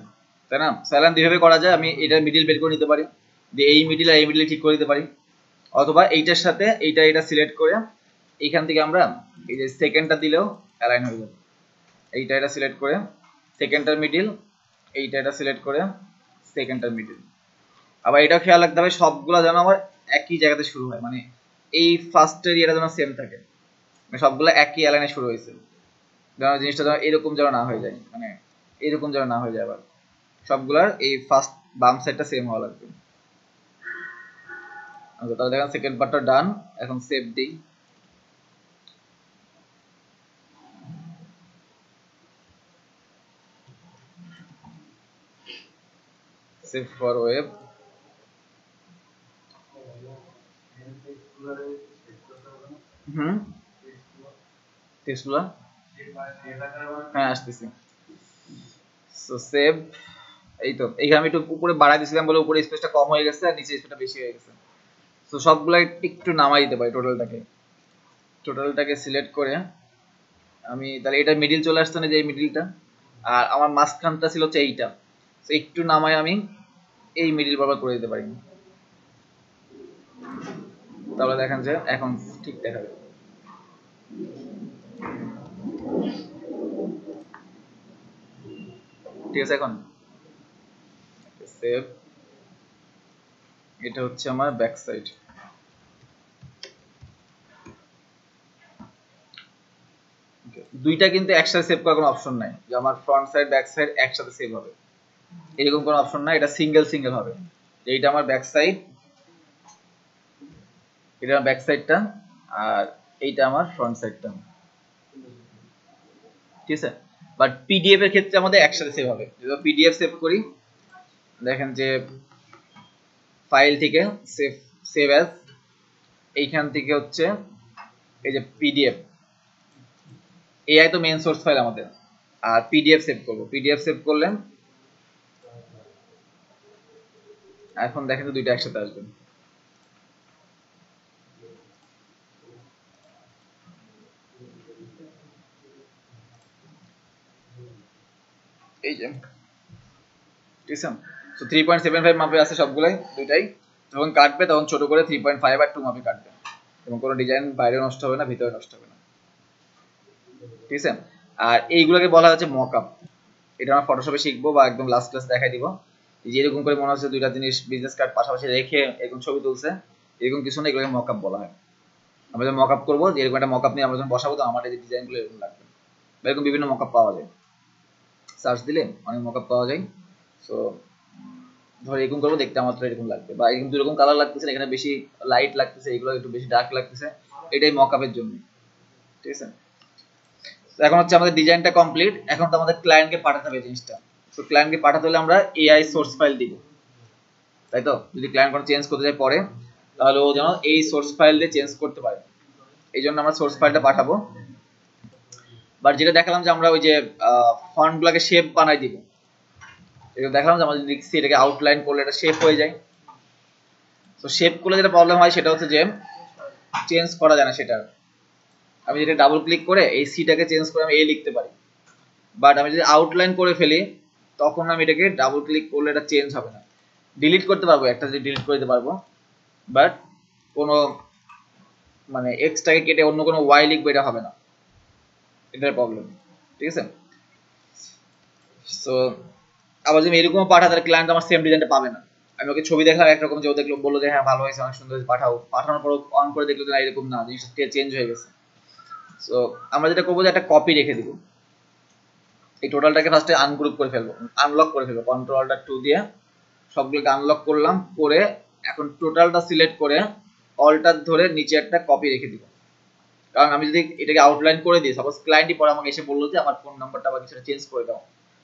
তাই না? অ্যালাইন দুইভাবে করা যায়, আমি এটা মিডিল বের করে নিতে পারি। যে এই মিডিল আর এই মিডিল ঠিক করে দিতে পারি। অথবা এইটার সাথে এইটা এটা সিলেক্ট করে এইখান থেকে আমরা এই যে সেকেন্ডটা দিলেও অ্যালাইন হয়ে যাবে। এইটা এটা সিলেক্ট করে সেকেন্ডটার মিডিল এইটা এটা সিলেক্ট করে সেকেন্ডটার মিডিল আবার এটাও খেয়াল রাখতে হবে, সবগুলো যেন আমার একই জায়গাতে শুরু হয়। মানে এই ফার্স্টের ইয়েটা যেন সেম থাকে। মানে সবগুলো একই অ্যালাইনে শুরু হয়েছে। যেন জিনিসটা যেন এরকম যেন না হয়ে যায়। মানে এরকম যেন না হয়ে যায় আবার। সবগুলার এই ফার্স্ট বাম সাইডটা সেম হওয়া লাগবে। আচ্ছা তাহলে দেখেন সেকেন্ড পার্টটা ডান এখন সেভ দিই। সেভ ফর ওয়েব হুম? টেক্সটগুলো হ্যাঁ আসতেছি। সো সেভ এই তো, এইখানে আমি একটু উপরে বাড়াই দিয়েছিলাম বলে উপরে স্পেসটা কম হয়ে গেছে আর নিচে স্পেসটা বেশি হয়ে গেছে। তো সবগুলো একটু নামাই দিতে পারি টোটালটাকে টোটালটাকে সিলেক্ট করে আমি, তাহলে এটা মিডিল চলে আসছে না যে এই মিডিলটা আর আমার মাঝখানটা ছিল হচ্ছে এইটা। তো একটু নামাই আমি, এই মিডিল বরাবর করে দিতে পারি। তাহলে দেখেন যে এখন ঠিক দেখাবে। ঠিক আছে এখন? সেভ এটা হচ্ছে আমার ব্যাক সাইড দুইটা কিন্তু একসাথে সেভ করার কোনো অপশন নাই। যে আমার ফ্রন্ট সাইড ব্যাক সাইড একসাথে সেভ হবে। এরকম কোনো অপশন নাই এটা সিঙ্গেল সিঙ্গেল হবে। এইটা আমার ব্যাক সাইড এটা আমার ব্যাক সাইডটা আর এইটা আমার ফ্রন্ট সাইডটা ঠিক আছে? বাট পিডিএফ এর ক্ষেত্রে আমাদের একসাথে সেভ হবে। যদি পিডিএফ সেভ করি, দেখেন যে ফাইল থেকে সেভ সেভ অ্যাজ এইখান থেকে হচ্ছে এই যে পিডিএফ এআই তো মেন সোর্স ফাইল আমাদের। আর পিডিএফ সেভ করব। পিডিএফ সেভ করলে, এখন দেখেন তো দুইটা একসাথে আসবে। এই যে। ঠিক আছে তো থ্রি পয়েন্ট সেভেন ফাইভ মাপে আছে সবগুলাই, দুইটাই। যখন কাটবে, তখন ছোট করে থ্রি পয়েন্ট ফাইভ আর টু মাপে কাটবে। এবং কোনো ডিজাইন বাইরে নষ্ট হবে না, ভিতরে নষ্ট হবে না। ঠিক আছে আর এইগুলোকে বলা হচ্ছে মক আপ এটা আমরা ফটোশপে শিখব বা একদম লাস্ট ক্লাস দেখাই দিব। যে এরকম করে মনে হচ্ছে দুইটা জিনিস বিজনেস কার্ড পাশাপাশি রেখে এরকম ছবি তুলছে, এরকম কিছু না, এগুলোকে মক আপ বলা হয়। আমরা যখন মক আপ করব যে এরকম একটা মক আপ নিয়ে আমরা যখন বসাবো, তো আমার এই ডিজাইনগুলো এরকম লাগবে। এরকম বিভিন্ন মক আপ পাওয়া যায়। সার্চ দিলে অনেক মকআপ পাওয়া যায়। সো ধর এরকম করব, দেখতে আমার তো এরকম লাগবে। বা এরকম দুরকম কালার লাগতেছে এখানে বেশি লাইট লাগতেছে, এগুলো একটু বেশি ডার্ক লাগতেছে, এটাই মকআপের জন্য। ঠিক আছে? তো এখন হচ্ছে আমাদের ডিজাইনটা কমপ্লিট এখন তো আমাদের ক্লায়েন্টকে পাঠাতে হবে জিনিসটা। তো ক্লায়েন্টকে পাঠাতে হলে আমরা এআই সোর্স ফাইল দিব। তাই তো? যদি ক্লায়েন্ট কোনো চেঞ্জ করতে যায় পরে, তাহলে ও যেন এই সোর্স ফাইল দিয়ে চেঞ্জ করতে পারে। এই জন্য আমরা সোর্স ফাইলটা পাঠাবো। বাট যেটা দেখালাম যে আমরা ওই যে ফন্টগুলোকে শেপ বানাই দিব। এটা দেখালাম যে আমরা লিখছি এটাকে আউটলাইন করলে এটা শেপ হয়ে যায়। তো শেপ করলে যেটা প্রবলেম হয় সেটা হচ্ছে যে চেঞ্জ করা যায় না সেটা আমি যেটা ডাবল ক্লিক করে এই সিটাকে চেঞ্জ করে আমি এ লিখতে পারি। বাট আমি যদি আউটলাইন করে ফেলি, তখন আমি এটাকে ডাবল ক্লিক করলে এটা চেঞ্জ হবে না। ডিলিট করতে পারব, একটা যদি ডিলিট করে দিতে পারব। বাট কোনো মানে এক্সট্রাকে কেটে অন্য কোনো ওয়াই লিখব, এটা হবে না। এটার প্রবলেম ঠিক আছে? সো আবার যদি এরকম পাঠা তাহলে ক্লায়েন্ট আমার সেম ডিজাইনটা পাবে না। আমি ওকে ছবি দেখলাম একরকম, যে ও দেখল, বলল যে হ্যাঁ ভালো হয়েছে, অনেক সুন্দর হয়েছে, পাঠাও। পাঠানোর পর অন করে দেখল যে, না, এরকম না, জিনিসটা চেঞ্জ হয়ে গেছে। সো আমরা যেটা করব যে, একটা কপি রেখে দিব। এই টোটালটাকে ফার্স্টে আনগ্রুপ করে ফেলব আনলক করে ফেলব কন্ট্রোলটা টু দিয়ে। সবগুলোকে আনলক করলাম, করে এখন টোটালটা সিলেক্ট করে অলটার ধরে নিচে একটা কপি রেখে দিব। কারণ আমি যদি এটাকে আউটলাইন করে দিই সাপোজ ক্লায়েন্টই পরে আমাকে এসে বলল যে, আমার ফোন নাম্বারটা বা কিছুটা চেঞ্জ করে দাও।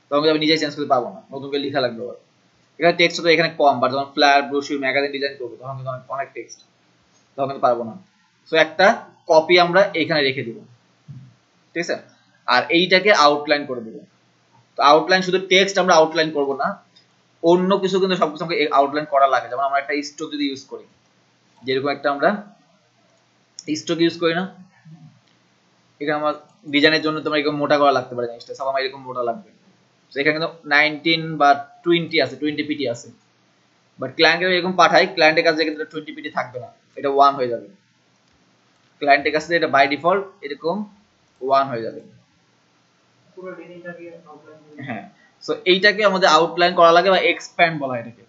তখন আমি নিজেই চেঞ্জ করতে পারব না। নতুন করে লেখা লাগবে আবার। এখানে টেক্সট তো এখানে কম বা যখন ফ্লায়ার ব্রোশিউর ম্যাগাজিন ডিজাইন করব, তখন কিন্তু অনেক টেক্সট তখন কিন্তু পারব না। সো একটা কপি আমরা এখানে রেখে দিব। ঠিক আছে? আর এইটাকে আউটলাইন করে দেবো। তো আউটলাইন শুধু টেক্সট আমরা আউটলাইন করব না, অন্য কিছু কিন্তু সবকিছু আমাকে আউটলাইন করা লাগে। যেমন আমরা একটা স্ট্রোক যদি ইউজ করি, যেরকম একটা আমরা স্ট্রোক ইউজ করি না এখানে আমার ডিজাইনের জন্য তোমার এরকম মোটা করা লাগতে পারে জিনিসটা সব আমার এরকম মোটা লাগবে। তো এখানে কিন্তু নাইনটিন বা টোয়েন্টি আছে টোয়েন্টি পিটি আছে। বাট ক্লায়েন্টের এরকম পাঠাই ক্লায়েন্টের কাছে কিন্তু টোয়েন্টি পিটি থাকবে না এটা ওয়ান হয়ে যাবে। ক্লায়েন্টের কাছে এটা বাই ডিফল্ট এরকম ওয়ান হয়ে যাবে। হ্যাঁ সো এইটাকে আমাদের আউটলাইন করা লাগে বা এক্সপ্যান্ড বলা হয় এটাকে।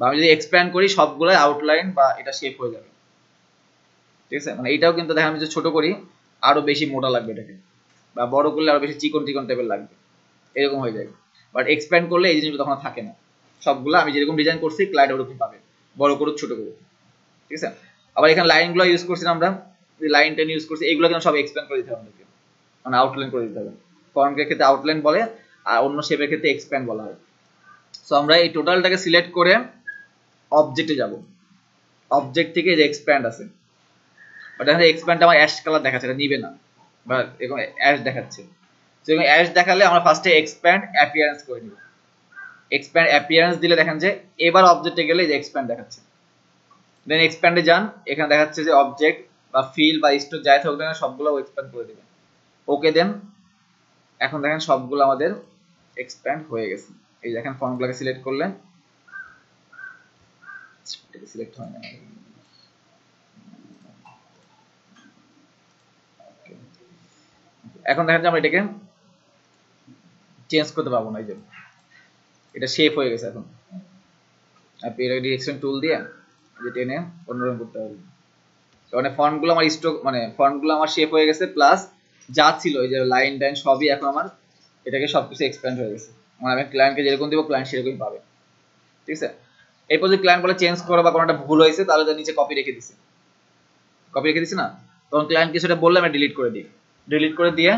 বা আমি যদি এক্সপ্যান্ড করি সবগুলো আউটলাইন বা এটা শেপ হয়ে যাবে। ঠিক আছে? মানে এইটাও কিন্তু দেখা আমি যদি ছোট করি আরও বেশি মোটা লাগবে এটাকে। বা বড় করলে আরও বেশি চিকন চিকন টাইপের লাগবে। এরকম হয়ে যায়। বাট এক্সপ্যান্ড করলে এই জিনিসগুলো তখন থাকে না। সবগুলো আমি যেরকম ডিজাইন করছি ক্লায়েন্ট ওরকম পাবে। বড় করুক, ছোট করুক। ঠিক আছে? আবার এখানে লাইনগুলো ইউজ করছি আমরা। লাইন টেন ইউজ করছি, এগুলো কিন্তু সব এক্সপ্যান্ড করে দিতে হবে আমাদেরকে। মানে আউটলাইন করে দিতে হবে। ফর্মের ক্ষেত্রে আউটলাইন বলে, আর অন্য শেপের ক্ষেত্রে এক্সপ্যান্ড বলা হয়। সো আমরা এই টোটালটাকে সিলেক্ট করে অবজেক্টে যাব। অবজেক্ট থেকে যে এক্সপ্যান্ড আছে। বাট এখানে এক্সপ্যান্ড আমার অ্যাশ কালার দেখাচ্ছে, এটা নিবে না। বা এরকম অ্যাশ দেখাচ্ছে। যেরকম অ্যাশ দেখালে আমরা ফার্স্টে এক্সপ্যান্ড অ্যাপিয়ারেন্স করে নিব। এক্সপ্যান্ড অ্যাপিয়ারেন্স দিলে দেখেন যে, এবার অবজেক্টে গেলে যে এক্সপ্যান্ড দেখাচ্ছে। দেন এক্সপ্যান্ডে যান, এখানে দেখাচ্ছে যে অবজেক্ট বা ফিল বা স্টোক যাই থাকুক না সবগুলো এক্সপ্যান্ড করে দেবেন ওকে দেন এখন দেখেন সবগুলো আমাদের এক্সপ্যান্ড হয়ে গেছে। এই দেখেন ফর্মগুলোকে সিলেক্ট করলেন। সিলেক্ট হয় না এখন দেখেন যে আমরা এটাকে চেঞ্জ করতে পারব না, এই জন্য এটা শেপ হয়ে গেছে এখন। আপনি এটা ডিরেকশন টুল দিয়ে যে টেনে অন্যরকম করতে হবে মানে ফন্টগুলো আমার স্টক মানে ফন্টগুলো আমার শেপ হয়ে গেছে প্লাস যা ছিল, এই যে লাইন টাইন সবই এখন আমার এটাকে সবকিছু এক্সপ্যান্ড হয়ে গেছে। মানে আমি ক্লায়েন্টকে যেরকম দিব ক্লায়েন্ট সেরকমই পাবে। ঠিক আছে? এরপর যদি ক্লায়েন্ট বলে চেঞ্জ করো বা কোনো একটা ভুল হয়েছে, তাহলে নিচে কপি রেখে দিছি। কপি রেখে দিছি না? তখন ক্লায়েন্ট কিছুটা বললে আমি ডিলিট করে দিই। ডিলিট করে দিয়ে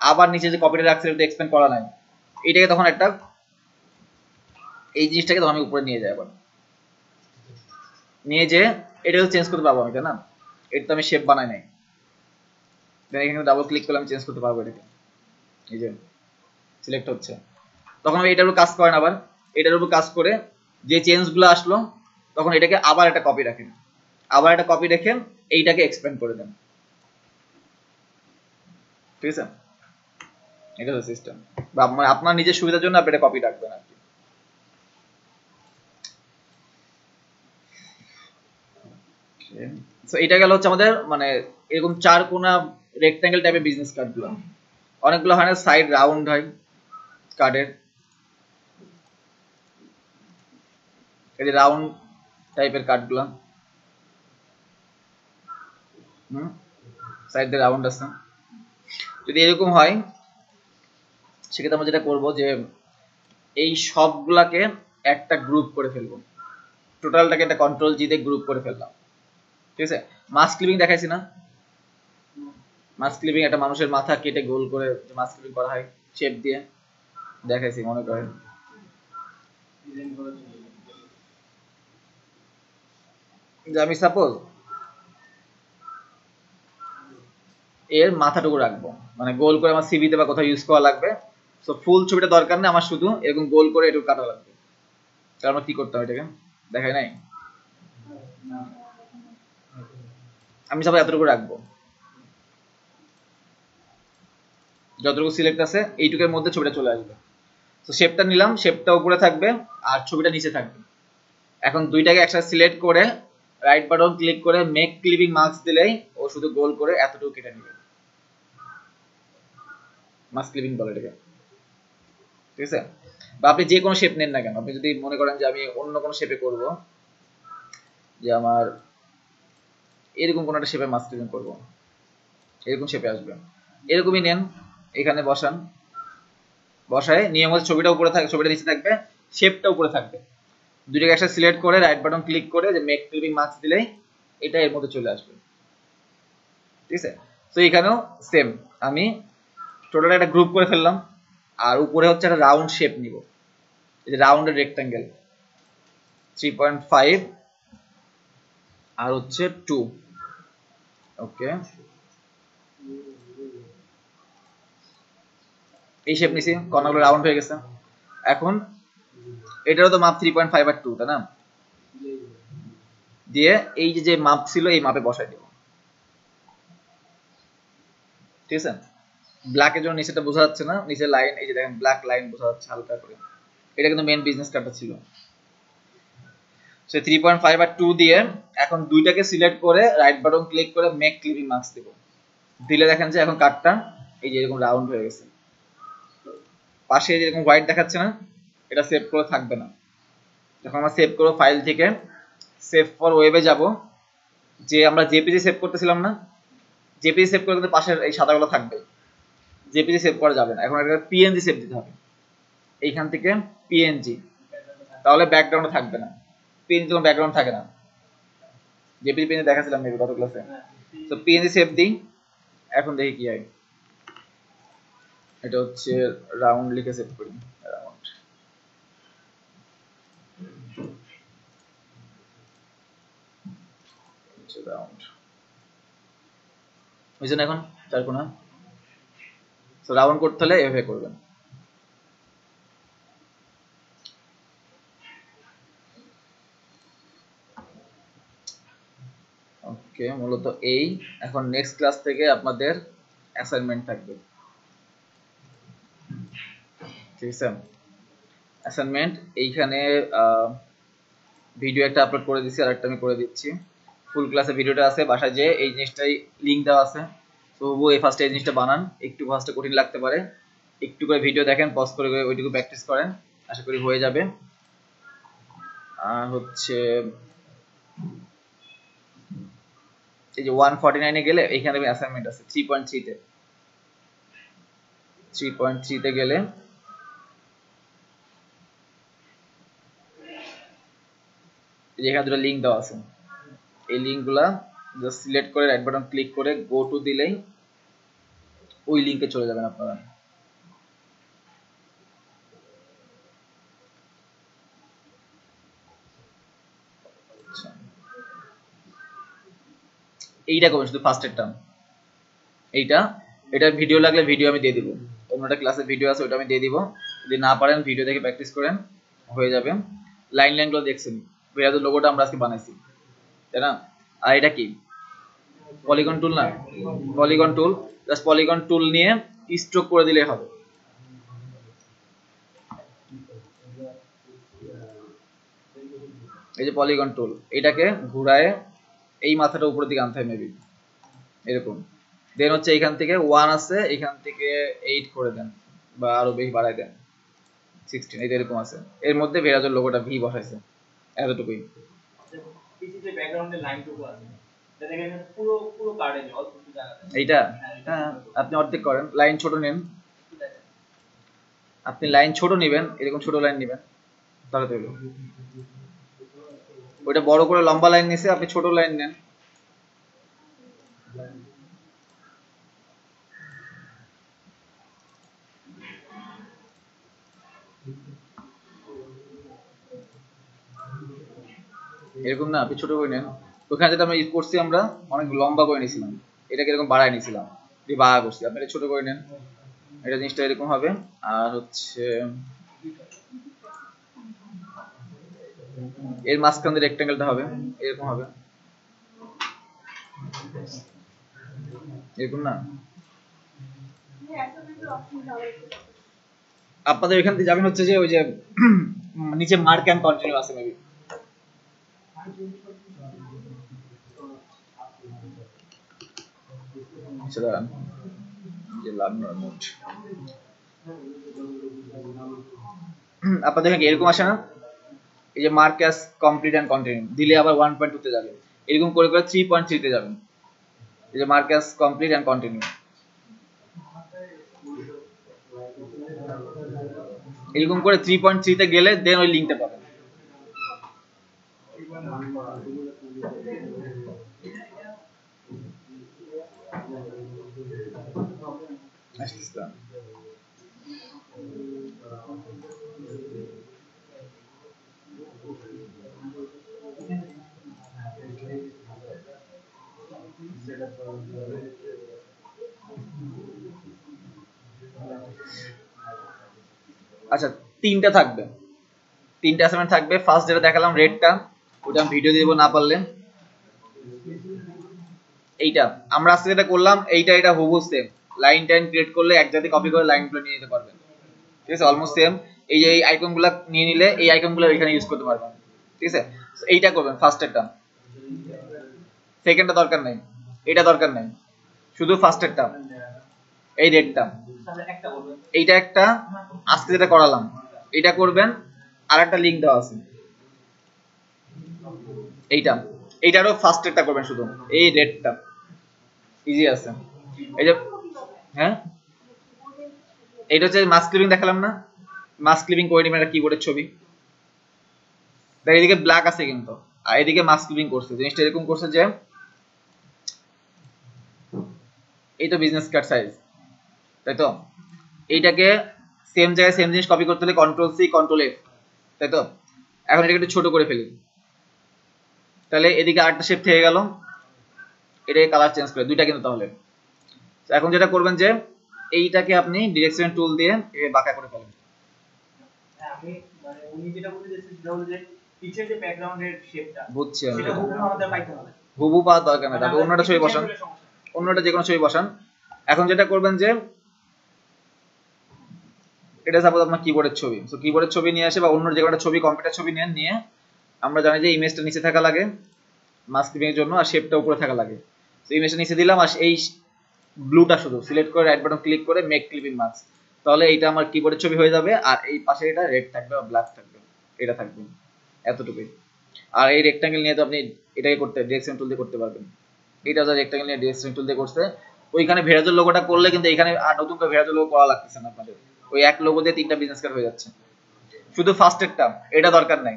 আবার নিচে যে কপিটা রাখছে এটা এক্সপ্যান্ড করা নাই এইটাকে তখন একটা এই জিনিসটাকে তখন আমি উপরে নিয়ে যাই আবার নিয়ে যে এটা চেঞ্জ করতে পারব আমি, তাই না? এটা তো আমি শেপ বানাই নাই। দেন এখানে ডাবল ক্লিক করলে আমি চেঞ্জ করতে পারব এটাকে। এই যে সিলেক্ট হচ্ছে। তখন আমি এটার উপর কাজ করেন আবার। এটার উপর কাজ করে যে চেঞ্জগুলো আসলো, তখন এটাকে আবার একটা কপি রাখেন আবার একটা কপি রেখে এইটাকে এক্সপ্যান্ড করে দেন। ঠিক আছে? এটা হচ্ছে সিস্টেম বা মানে আপনার নিজের সুবিধার জন্য আপনি এটা কপি রাখবেন আর কি। এটা গেল হচ্ছে আমাদের মানে এরকম চার কোনা রেক্ট্যাঙ্গেল টাইপের বিজনেস কার্ডগুলো অনেকগুলো হয় না সাইড রাউন্ড হয় কার্ডের এই রাউন্ড টাইপের কার্ড কার্ডগুলো হুম? সাইড রাউন্ড আছে। যদি এরকম হয় সেক্ষেত্রে আমরা যেটা করব যে এই সবগুলাকে একটা গ্রুপ করে ফেলব। টোটালটাকে একটা কন্ট্রোল জি দিয়ে গ্রুপ করে ফেললাম। ঠিক আছে? মাস্ক ক্লিপিং দেখাইছি না? মাস্ক ক্লিপিং একটা মানুষের মাথা কেটে গোল করে মাস্ক ক্লিপিং করা হয় শেপ দিয়ে। দেখাইছি মনে করেন। আমি সাপোজ এর মাথাটুকু রাখব। মানে গোল করে আমার সিভিতে বা কোথাও ইউজ করা লাগবে। সো ফুল ছবিটা দরকার নেই, আমার শুধু এরকম গোল করে এটুকু কাটা লাগবে। আমরা কি করতে হবে এটাকে? দেখাই নাই? আমি সবাই এতটুকু রাখব। যতটুকু সিলেক্ট আছে, এইটুকের মধ্যে ছবিটা চলে আসবে। তো শেপটা নিলাম শেপটা উপরে থাকবে, আর ছবিটা নিচে থাকবে। এখন দুইটাকে একসাথে সিলেক্ট করে রাইট বাটন ক্লিক করে মেক ক্লিপিং মার্কস দিলেই ও শুধু গোল করে এতটুকু কেটে নেবে। মাস্ক ক্লিপিং বলে এটাকে। ঠিক আছে? বা আপনি যে কোনো শেপ নেন না কেন। আপনি যদি মনে করেন যে আমি অন্য কোনো শেপে করব, যে আমার এরকম কোনো একটা শেপে মাস্ক ক্লিপিং করব, এরকম শেপে আসবে। এরকমই নেন, এখানে বসান। বসায় নিয়ম হচ্ছে ছবিটা উপরে থাকবে ছবিটা নিচে থাকবে শেপটা উপরে থাকবে। দুটোকে একসাথে সিলেক্ট করে রাইট বাটন ক্লিক করে যে মেক ক্লিপিং মার্কস দিলেই এটা এর মধ্যে চলে আসবে। ঠিক আছে? তো এখানেও সেম আমি টোটাল একটা গ্রুপ করে ফেললাম, আর উপরে হচ্ছে একটা রাউন্ড শেপ নিব। এই যে রাউন্ডের রেক্টাঙ্গেল থ্রি পয়েন্ট ফাইভ আর হচ্ছে টু ওকে এই শেপ নিছি, কর্নারগুলো রাউন্ড হয়ে গেছে। এখন, এটারও তো মাপ থ্রি পয়েন্ট ফাইভ আর টু তাই না? দিয়ে এই যে যে মাপ ছিল, এই মাপে বসাই দিব। ঠিক আছে? ব্ল্যাকের জন্য নিচেটা বোঝা যাচ্ছে না, নিচে লাইন এই যে দেখেন ব্ল্যাক লাইন বোঝা যাচ্ছে হালকা করে। এটা কিন্তু মেন বিজনেস কার্ডটা ছিল। সে থ্রি পয়েন্ট ফাইভ আর টু দিয়ে এখন দুইটাকে সিলেক্ট করে রাইট বাটন ক্লিক করে মেক ক্লিপিং মার্কস দেবো। দিলে দেখেন যে এখন কার্ডটা এই যে এরকম রাউন্ড হয়ে গেছে। পাশে যেরকম হোয়াইট দেখাচ্ছে না, এটা সেভ করে থাকবে না। যখন আমরা সেভ করব ফাইল থেকে। সেভ ফর ওয়েবে যাব। যে আমরা জেপিজি সেভ করতেছিলাম না জেপিজি সেভ করে কিন্তু পাশের এই সাদাগুলো থাকবে। জেপিজি সেভ করা যাবে না। এখন একটা পিএনজি সেভ দিতে হবে। এইখান থেকে পিএনজি তাহলে ব্যাকগ্রাউন্ডে থাকবে না। পিএনজি কোনো ব্যাকগ্রাউন্ড থাকে না। জেপিজি পিএনজি দেখাছিলাম মেবি গত ক্লাসে তো পিএনজি সেভ দিই। এখন দেখি কি হয়। এটা হচ্ছে রাউন্ড লিখে সেভ করি। রাউন্ড এখন চার কোনা। তো রাউন্ড করতে হলে এভাবে করবেন। ওকে মূলত এই। এখন নেক্সট ক্লাস থেকে আপনাদের অ্যাসাইনমেন্ট থাকবে। ঠিক আছে? অ্যাসাইনমেন্ট এইখানে ভিডিও একটা আপলোড করে দিচ্ছি আর একটা আমি করে দিচ্ছি। ফুল ক্লাসে ভিডিওটা আছে, বাসায় যে এই জিনিসটাই লিঙ্ক দেওয়া আছে। তবুও এই ফার্স্টে এই জিনিসটা বানান। একটু ফার্স্টে কঠিন লাগতে পারে। একটু করে ভিডিও দেখেন পজ করে ওইটুকু প্র্যাকটিস করেন। আশা করি হয়ে যাবে। আর হচ্ছে, এই যে ওয়ান ফর্টি নাইনে গেলে এখানে অ্যাসাইনমেন্ট আছে থ্রি পয়েন্ট থ্রিতে থ্রি পয়েন্ট থ্রিতে গেলে এখানে দুটো লিঙ্ক দেওয়া আছে। এই লিঙ্কগুলা জাস্ট সিলেক্ট করে রাইট বাটন ক্লিক করে গো টু দিলেই ওই লিঙ্কে চলে যাবেন আপনারা। এইটা করবেন শুধু ফার্স্ট টার্ম এইটা এটা ভিডিও লাগলে ভিডিও আমি দিয়ে দিব। অন্য একটা ক্লাসে ভিডিও আছে ওটা আমি দিয়ে দিব। যদি না পারেন ভিডিও দেখে প্র্যাকটিস করেন, হয়ে যাবে। লাইন লাইনগুলো দেখছেন। ভেরাজের লোগোটা আমরা আজকে বানাইছি। তাই না? আর এটা কি? পলিগন টুল না? Polygon tool just polygon tool নিয়ে স্ট্রোক করে দিলে হবে। এই যে পলিগন টুল এটাকে ঘুরায় এই মাথাটা উপরের দিকে আনতে হয় মেবি এরকম। দেন হচ্ছে এখান থেকে ওয়ান আছে, এখান থেকে এইট করে দেন, বা আরও বেশি বাড়াই দেন। সিক্সটিন এই এরকম আছে। এর মধ্যে ভেরাজের লোগোটা ভি বসাইছে, এতটুকুই। এইটা? হ্যাঁ আপনি অর্ধেক করেন। লাইন ছোট নেন। আপনি লাইন ছোট নেবেন, এরকম ছোট লাইন নেবেন। ওইটা বড় করে লম্বা লাইন নিছে, আপনি ছোট লাইন নেন। এরকম না, আপনি ছোট করে নেন। ওখানে যেটা আমরা করছি আমরা, অনেক লম্বা করে নিয়েছিলাম। এটাকে এরকম বাড়ায় নিয়েছিলাম? দিয়ে বাড়া করছি। আপনি এটা ছোট করে নেন। এটা জিনিসটা এরকম হবে। আর হচ্ছে, এর মাঝখান রেক্টেঙ্গেলটা হবে। এরকম হবে। এরকম না? আপনাদের এখান থেকে যাবেন হচ্ছে যে ওই যে, *clears throat* নিচে মার্ক অ্যান্ড কন্টিনিউ আছে মেবি সেটা যে লার্নার মোড আপনাদের এখানে এরকম আসে না? এই যে মার্কাস কমপ্লিট অ্যান্ড কন্টিনিউ দিলে আবার ওয়ান পয়েন্ট টুতে যাবে। এরকম করে করে থ্রি পয়েন্ট থ্রিতে যাবেন। এই যে মার্কাস কমপ্লিট অ্যান্ড কন্টিনিউ এরকম করে থ্রি পয়েন্ট থ্রিতে গেলে দেন ওই লিঙ্কটা পাবেন। আচ্ছা তিনটা থাকবে। তিনটা অ্যাসাইনমেন্ট থাকবে। ফার্স্ট যেটা দেখালাম রেডটা ওটা আমি ভিডিও দিব, না পারলে। এইটা। আমরা আজকে যেটা করলাম, এইটা, এটা হুবহু সেম লাইন টাইন ক্রিয়েট করলে এক জাতি কপি করে লাইনগুলো নিয়ে নিতে পারবেন ঠিক আছে? অলমোস্ট সেম এই যে এই আইকনগুলো নিয়ে নিলে এই আইকনগুলো এখানে ইউজ করতে পারবেন। ঠিক আছে? এইটা করবেন ফার্স্টেরটা সেকেন্ডটা দরকার নেই। এটা দরকার নেই। শুধু ফার্স্টেরটা এই রেটটা। এইটা একটা। আজকে যেটা করালাম এটা করবেন। আর একটা লিঙ্ক দেওয়া আছে। এইটা। এইটারও ফার্স্ট ফার্স্টেরটা করবেন শুধু। এই রেটটা। ইজি আছে। এই যে হ্যাঁ? এইটা হচ্ছে মাস্ক ক্লিপিং দেখালাম না? মাস্ক ক্লিপিং করে নিবেন একটা কিবোর্ডের ছবি। দেখ, এদিকে ব্ল্যাক আছে কিন্তু। আর এদিকে মাস্ক ক্লিপিং করছে। জিনিসটা এরকম করছে যে, এই তো বিজনেস কার্ড সাইজ তাই তো? এইটাকে সেম জায়গায় সেম জিনিস কপি করতে হলে কন্ট্রোল সি কন্ট্রোল এফ তাই তো? এখন এটাকে একটু ছোট করে ফেলি। তাহলে এদিকে আরেকটা শেপ থেকে গেল। এটাকে কালার চেঞ্জ করে। দুইটা কিন্তু তাহলে। এখন যেটা করবেন যে এইটাকে আপনি ডিরেকশন টুল দিয়ে বাঁকা করে ফেলেন আমি মানে উনি যেটা বলতে চাইছেন সেটা হলো যে পিছের যে ব্যাকগ্রাউন্ডের শেপটা বুঝছি আমি। সেটা হুবহু আমাদের পাইতে হবে। হুবু পাওয়ার দরকার নেই। তারপর অন্যটা ছবি বসান। অন্যটা যে কোনো ছবি বসান। এখন যেটা করবেন যে এটা সাপোজ আপনার কিবোর্ডের ছবি। তো কিবোর্ডের ছবি নিয়ে আসে বা অন্য যে কোনো ছবি কম্পিউটার ছবি নেন নিয়ে আমরা জানি যে ইমেজটা নিচে থাকা লাগে মাস্কিং এর জন্য আর শেপটা উপরে থাকা লাগে। তো ইমেজটা নিচে দিলাম আর এই ব্লুটা শুধু সিলেক্ট করে রাইট বাটন ক্লিক করে মেক ক্লিপিং মাস্ক তাহলে এইটা আমার কিবোর্ডের ছবি হয়ে যাবে, আর এই পাশে এটা রেড থাকবে বা ব্ল্যাক থাকবে, এটা থাকবে, এতটুকুই। আর এই রেক্টাঙ্গেল নিয়ে তো আপনি এটাকে করতে ডিরেকশন টুল দিয়ে করতে পারবেন। এটা যা রেক্টাঙ্গেল নিয়ে ডিরেকশন টুল দিয়ে করছে, ওইখানে ভেরাজল লোগোটা করলে কিন্তু এখানে আর নতুন করে ভেরাজল লোগো করা লাগতেছে না আপনাদের। ওই এক লোগো দিয়ে তিনটা বিজনেস কার্ড হয়ে যাচ্ছে। শুধু ফার্স্টেরটা এটা দরকার নাই।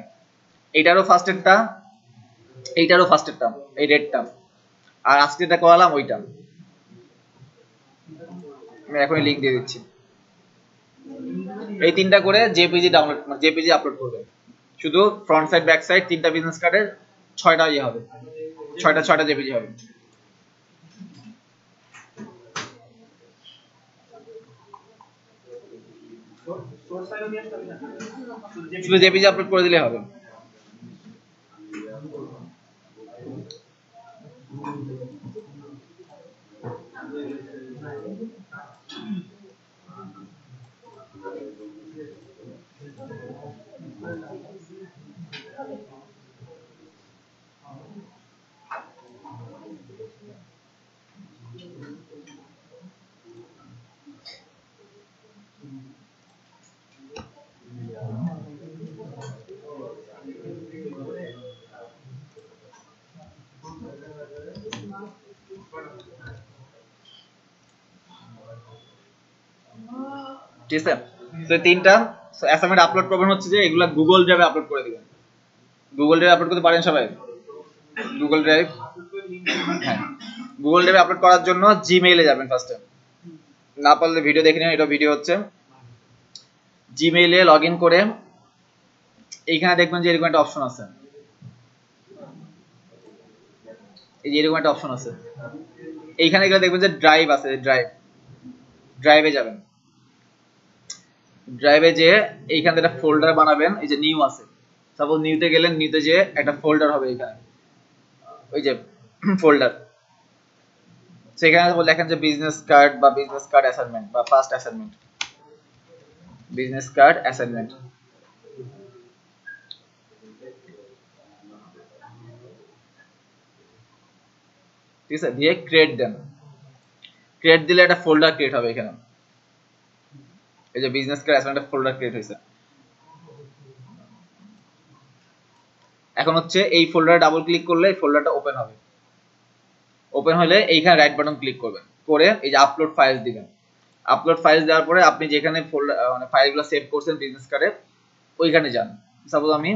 এটারও এইটারও ফার্স্টেরটা এইটারও ফার্স্টেরটা এই রেড রেডটা আর আজকে যেটা করালাম, ওইটা। আমি এখনই লিংক দিয়ে দিচ্ছি। এই তিনটা করে জেপিজি ডাউনলোড জেপিজি আপলোড করবেন শুধু ফ্রন্ট সাইড ব্যাক সাইড তিনটা বিজনেস কার্ডের ছয়টা ইয়ে হবে। ছয়টা ছয়টা জেপিজি হবে। শুধু জেপিজি আপলোড করে দিলে হবে। ঠিক আছে? তো তিনটা অ্যাসাইনমেন্ট আপলোড করবেন হচ্ছে যে এগুলা গুগল ড্রাইভে আপলোড করে দিবেন। গুগল ড্রাইভে আপলোড করতে পারেন সবাই? গুগল ড্রাইভ হ্যাঁ। গুগল ড্রাইভে আপলোড করার জন্য জিমেইলে যাবেন ফার্স্টে না পারলে ভিডিও দেখে নিন, এটা ভিডিও হচ্ছে। জিমেইলে লগ ইন করে এইখানে দেখবেন যে এরকম একটা অপশন আছে। এই যে এরকম একটা অপশন আছে। এইখানে গেলে দেখবেন যে ড্রাইভ আছে ড্রাইভ ড্রাইভে যাবেন। ড্রাইভে যে এইখান থেকে একটা ফোল্ডার বানাবেন, এই যে নিউ আছে। সাপোজ নিউতে গেলেন নিউতে যে একটা ফোল্ডার হবে এখানে। ওই যে *clears throat* ফোল্ডার সেখানে লেখেন যে বিজনেস কার্ড বা বিজনেস কার্ড অ্যাসাইনমেন্ট বা first assignment business card assignment ঠিক আছে? দিয়ে ক্রিয়েট দেন ক্রিয়েট দিলে একটা ফোল্ডার ক্রিয়েট হবে এখানে। এই যে business card assignment folder create হয়েছে। এখন হচ্ছে এই ফোল্ডারে ডাবল ক্লিক করলে এই ফোল্ডারটা ওপেন হবে। ওপেন হলে এইখানে রাইট বাটন ক্লিক করবেন। করে এই যে আপলোড ফাইল দিবেন। আপলোড ফাইল দেওয়ার পরে আপনি যেখানে ফোল্ডার মানে ফাইলগুলো সেভ করছেন বিজনেস কার্ডে ওইখানে যান। সাপোজ আমি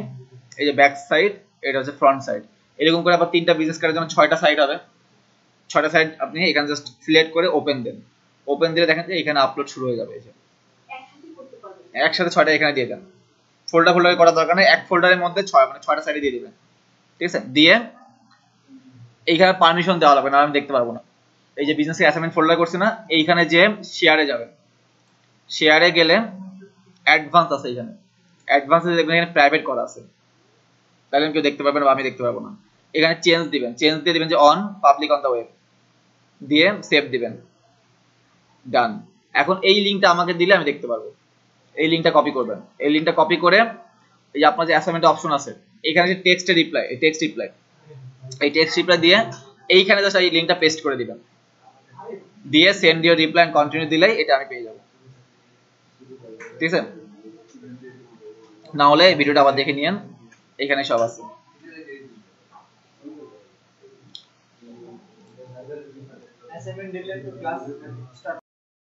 এই যে ব্যাক সাইড এটা হচ্ছে ফ্রন্ট সাইড এরকম করে আবার তিনটা বিজনেস কার্ডের যেমন ছয়টা সাইড হবে। ছয়টা সাইড আপনি এখানে জাস্ট সিলেক্ট করে ওপেন দেন। ওপেন দিলে দেখেন যে এখানে আপলোড শুরু হয়ে যাবে এই যে। একসাথে ছয়টা এখানে দিয়ে দেন। ফোল্ডার ফোল্ডারে করার দরকার নেই, এক ফোল্ডারের মধ্যে ছয় মানে ছয়টা সাইডে দিয়ে দিবেন। ঠিক আছে? দিয়ে এইখানে পারমিশন দেওয়া লাগবে না আমি দেখতে পারব না। এই যে বিজনেস অ্যাসাইনমেন্ট ফোল্ডার করছি না, এইখানে যে শেয়ারে যাবেন শেয়ারে গেলে অ্যাডভান্স আছে এখানে। অ্যাডভান্সে দেখবেন এখানে প্রাইভেট করা আছে। তাহলে কেউ দেখতে পারবে না বা আমি দেখতে পারব না। এখানে চেঞ্জ দিবেন। চেঞ্জ দিয়ে দিবেন যে on public on the web দিয়ে সেভ দিবেন। ডান এখন এই লিঙ্কটা আমাকে দিলে আমি দেখতে পারব। এই লিঙ্কটা কপি করবেন। এই লিঙ্কটা কপি করে এই যে আপনার যে অ্যাসাইনমেন্ট অপশন আছে এখানে যে টেক্সটে রিপ্লাই এই টেক্সট রিপ্লাই এই টেক্সট রিপ্লাই দিয়ে এইখানে জাস্ট এই লিঙ্কটা পেস্ট করে দিবেন। দিয়ে সেন্ড ইউর রিপ্লাই কন্টিনিউ দিলেই এটা আমি পেয়ে যাব। ঠিক আছে? না হলে ভিডিওটা আবার দেখে নিয়েন। এখানে সব আছে। অ্যাসাইনমেন্ট দিলে তো ক্লাস স্টার্ট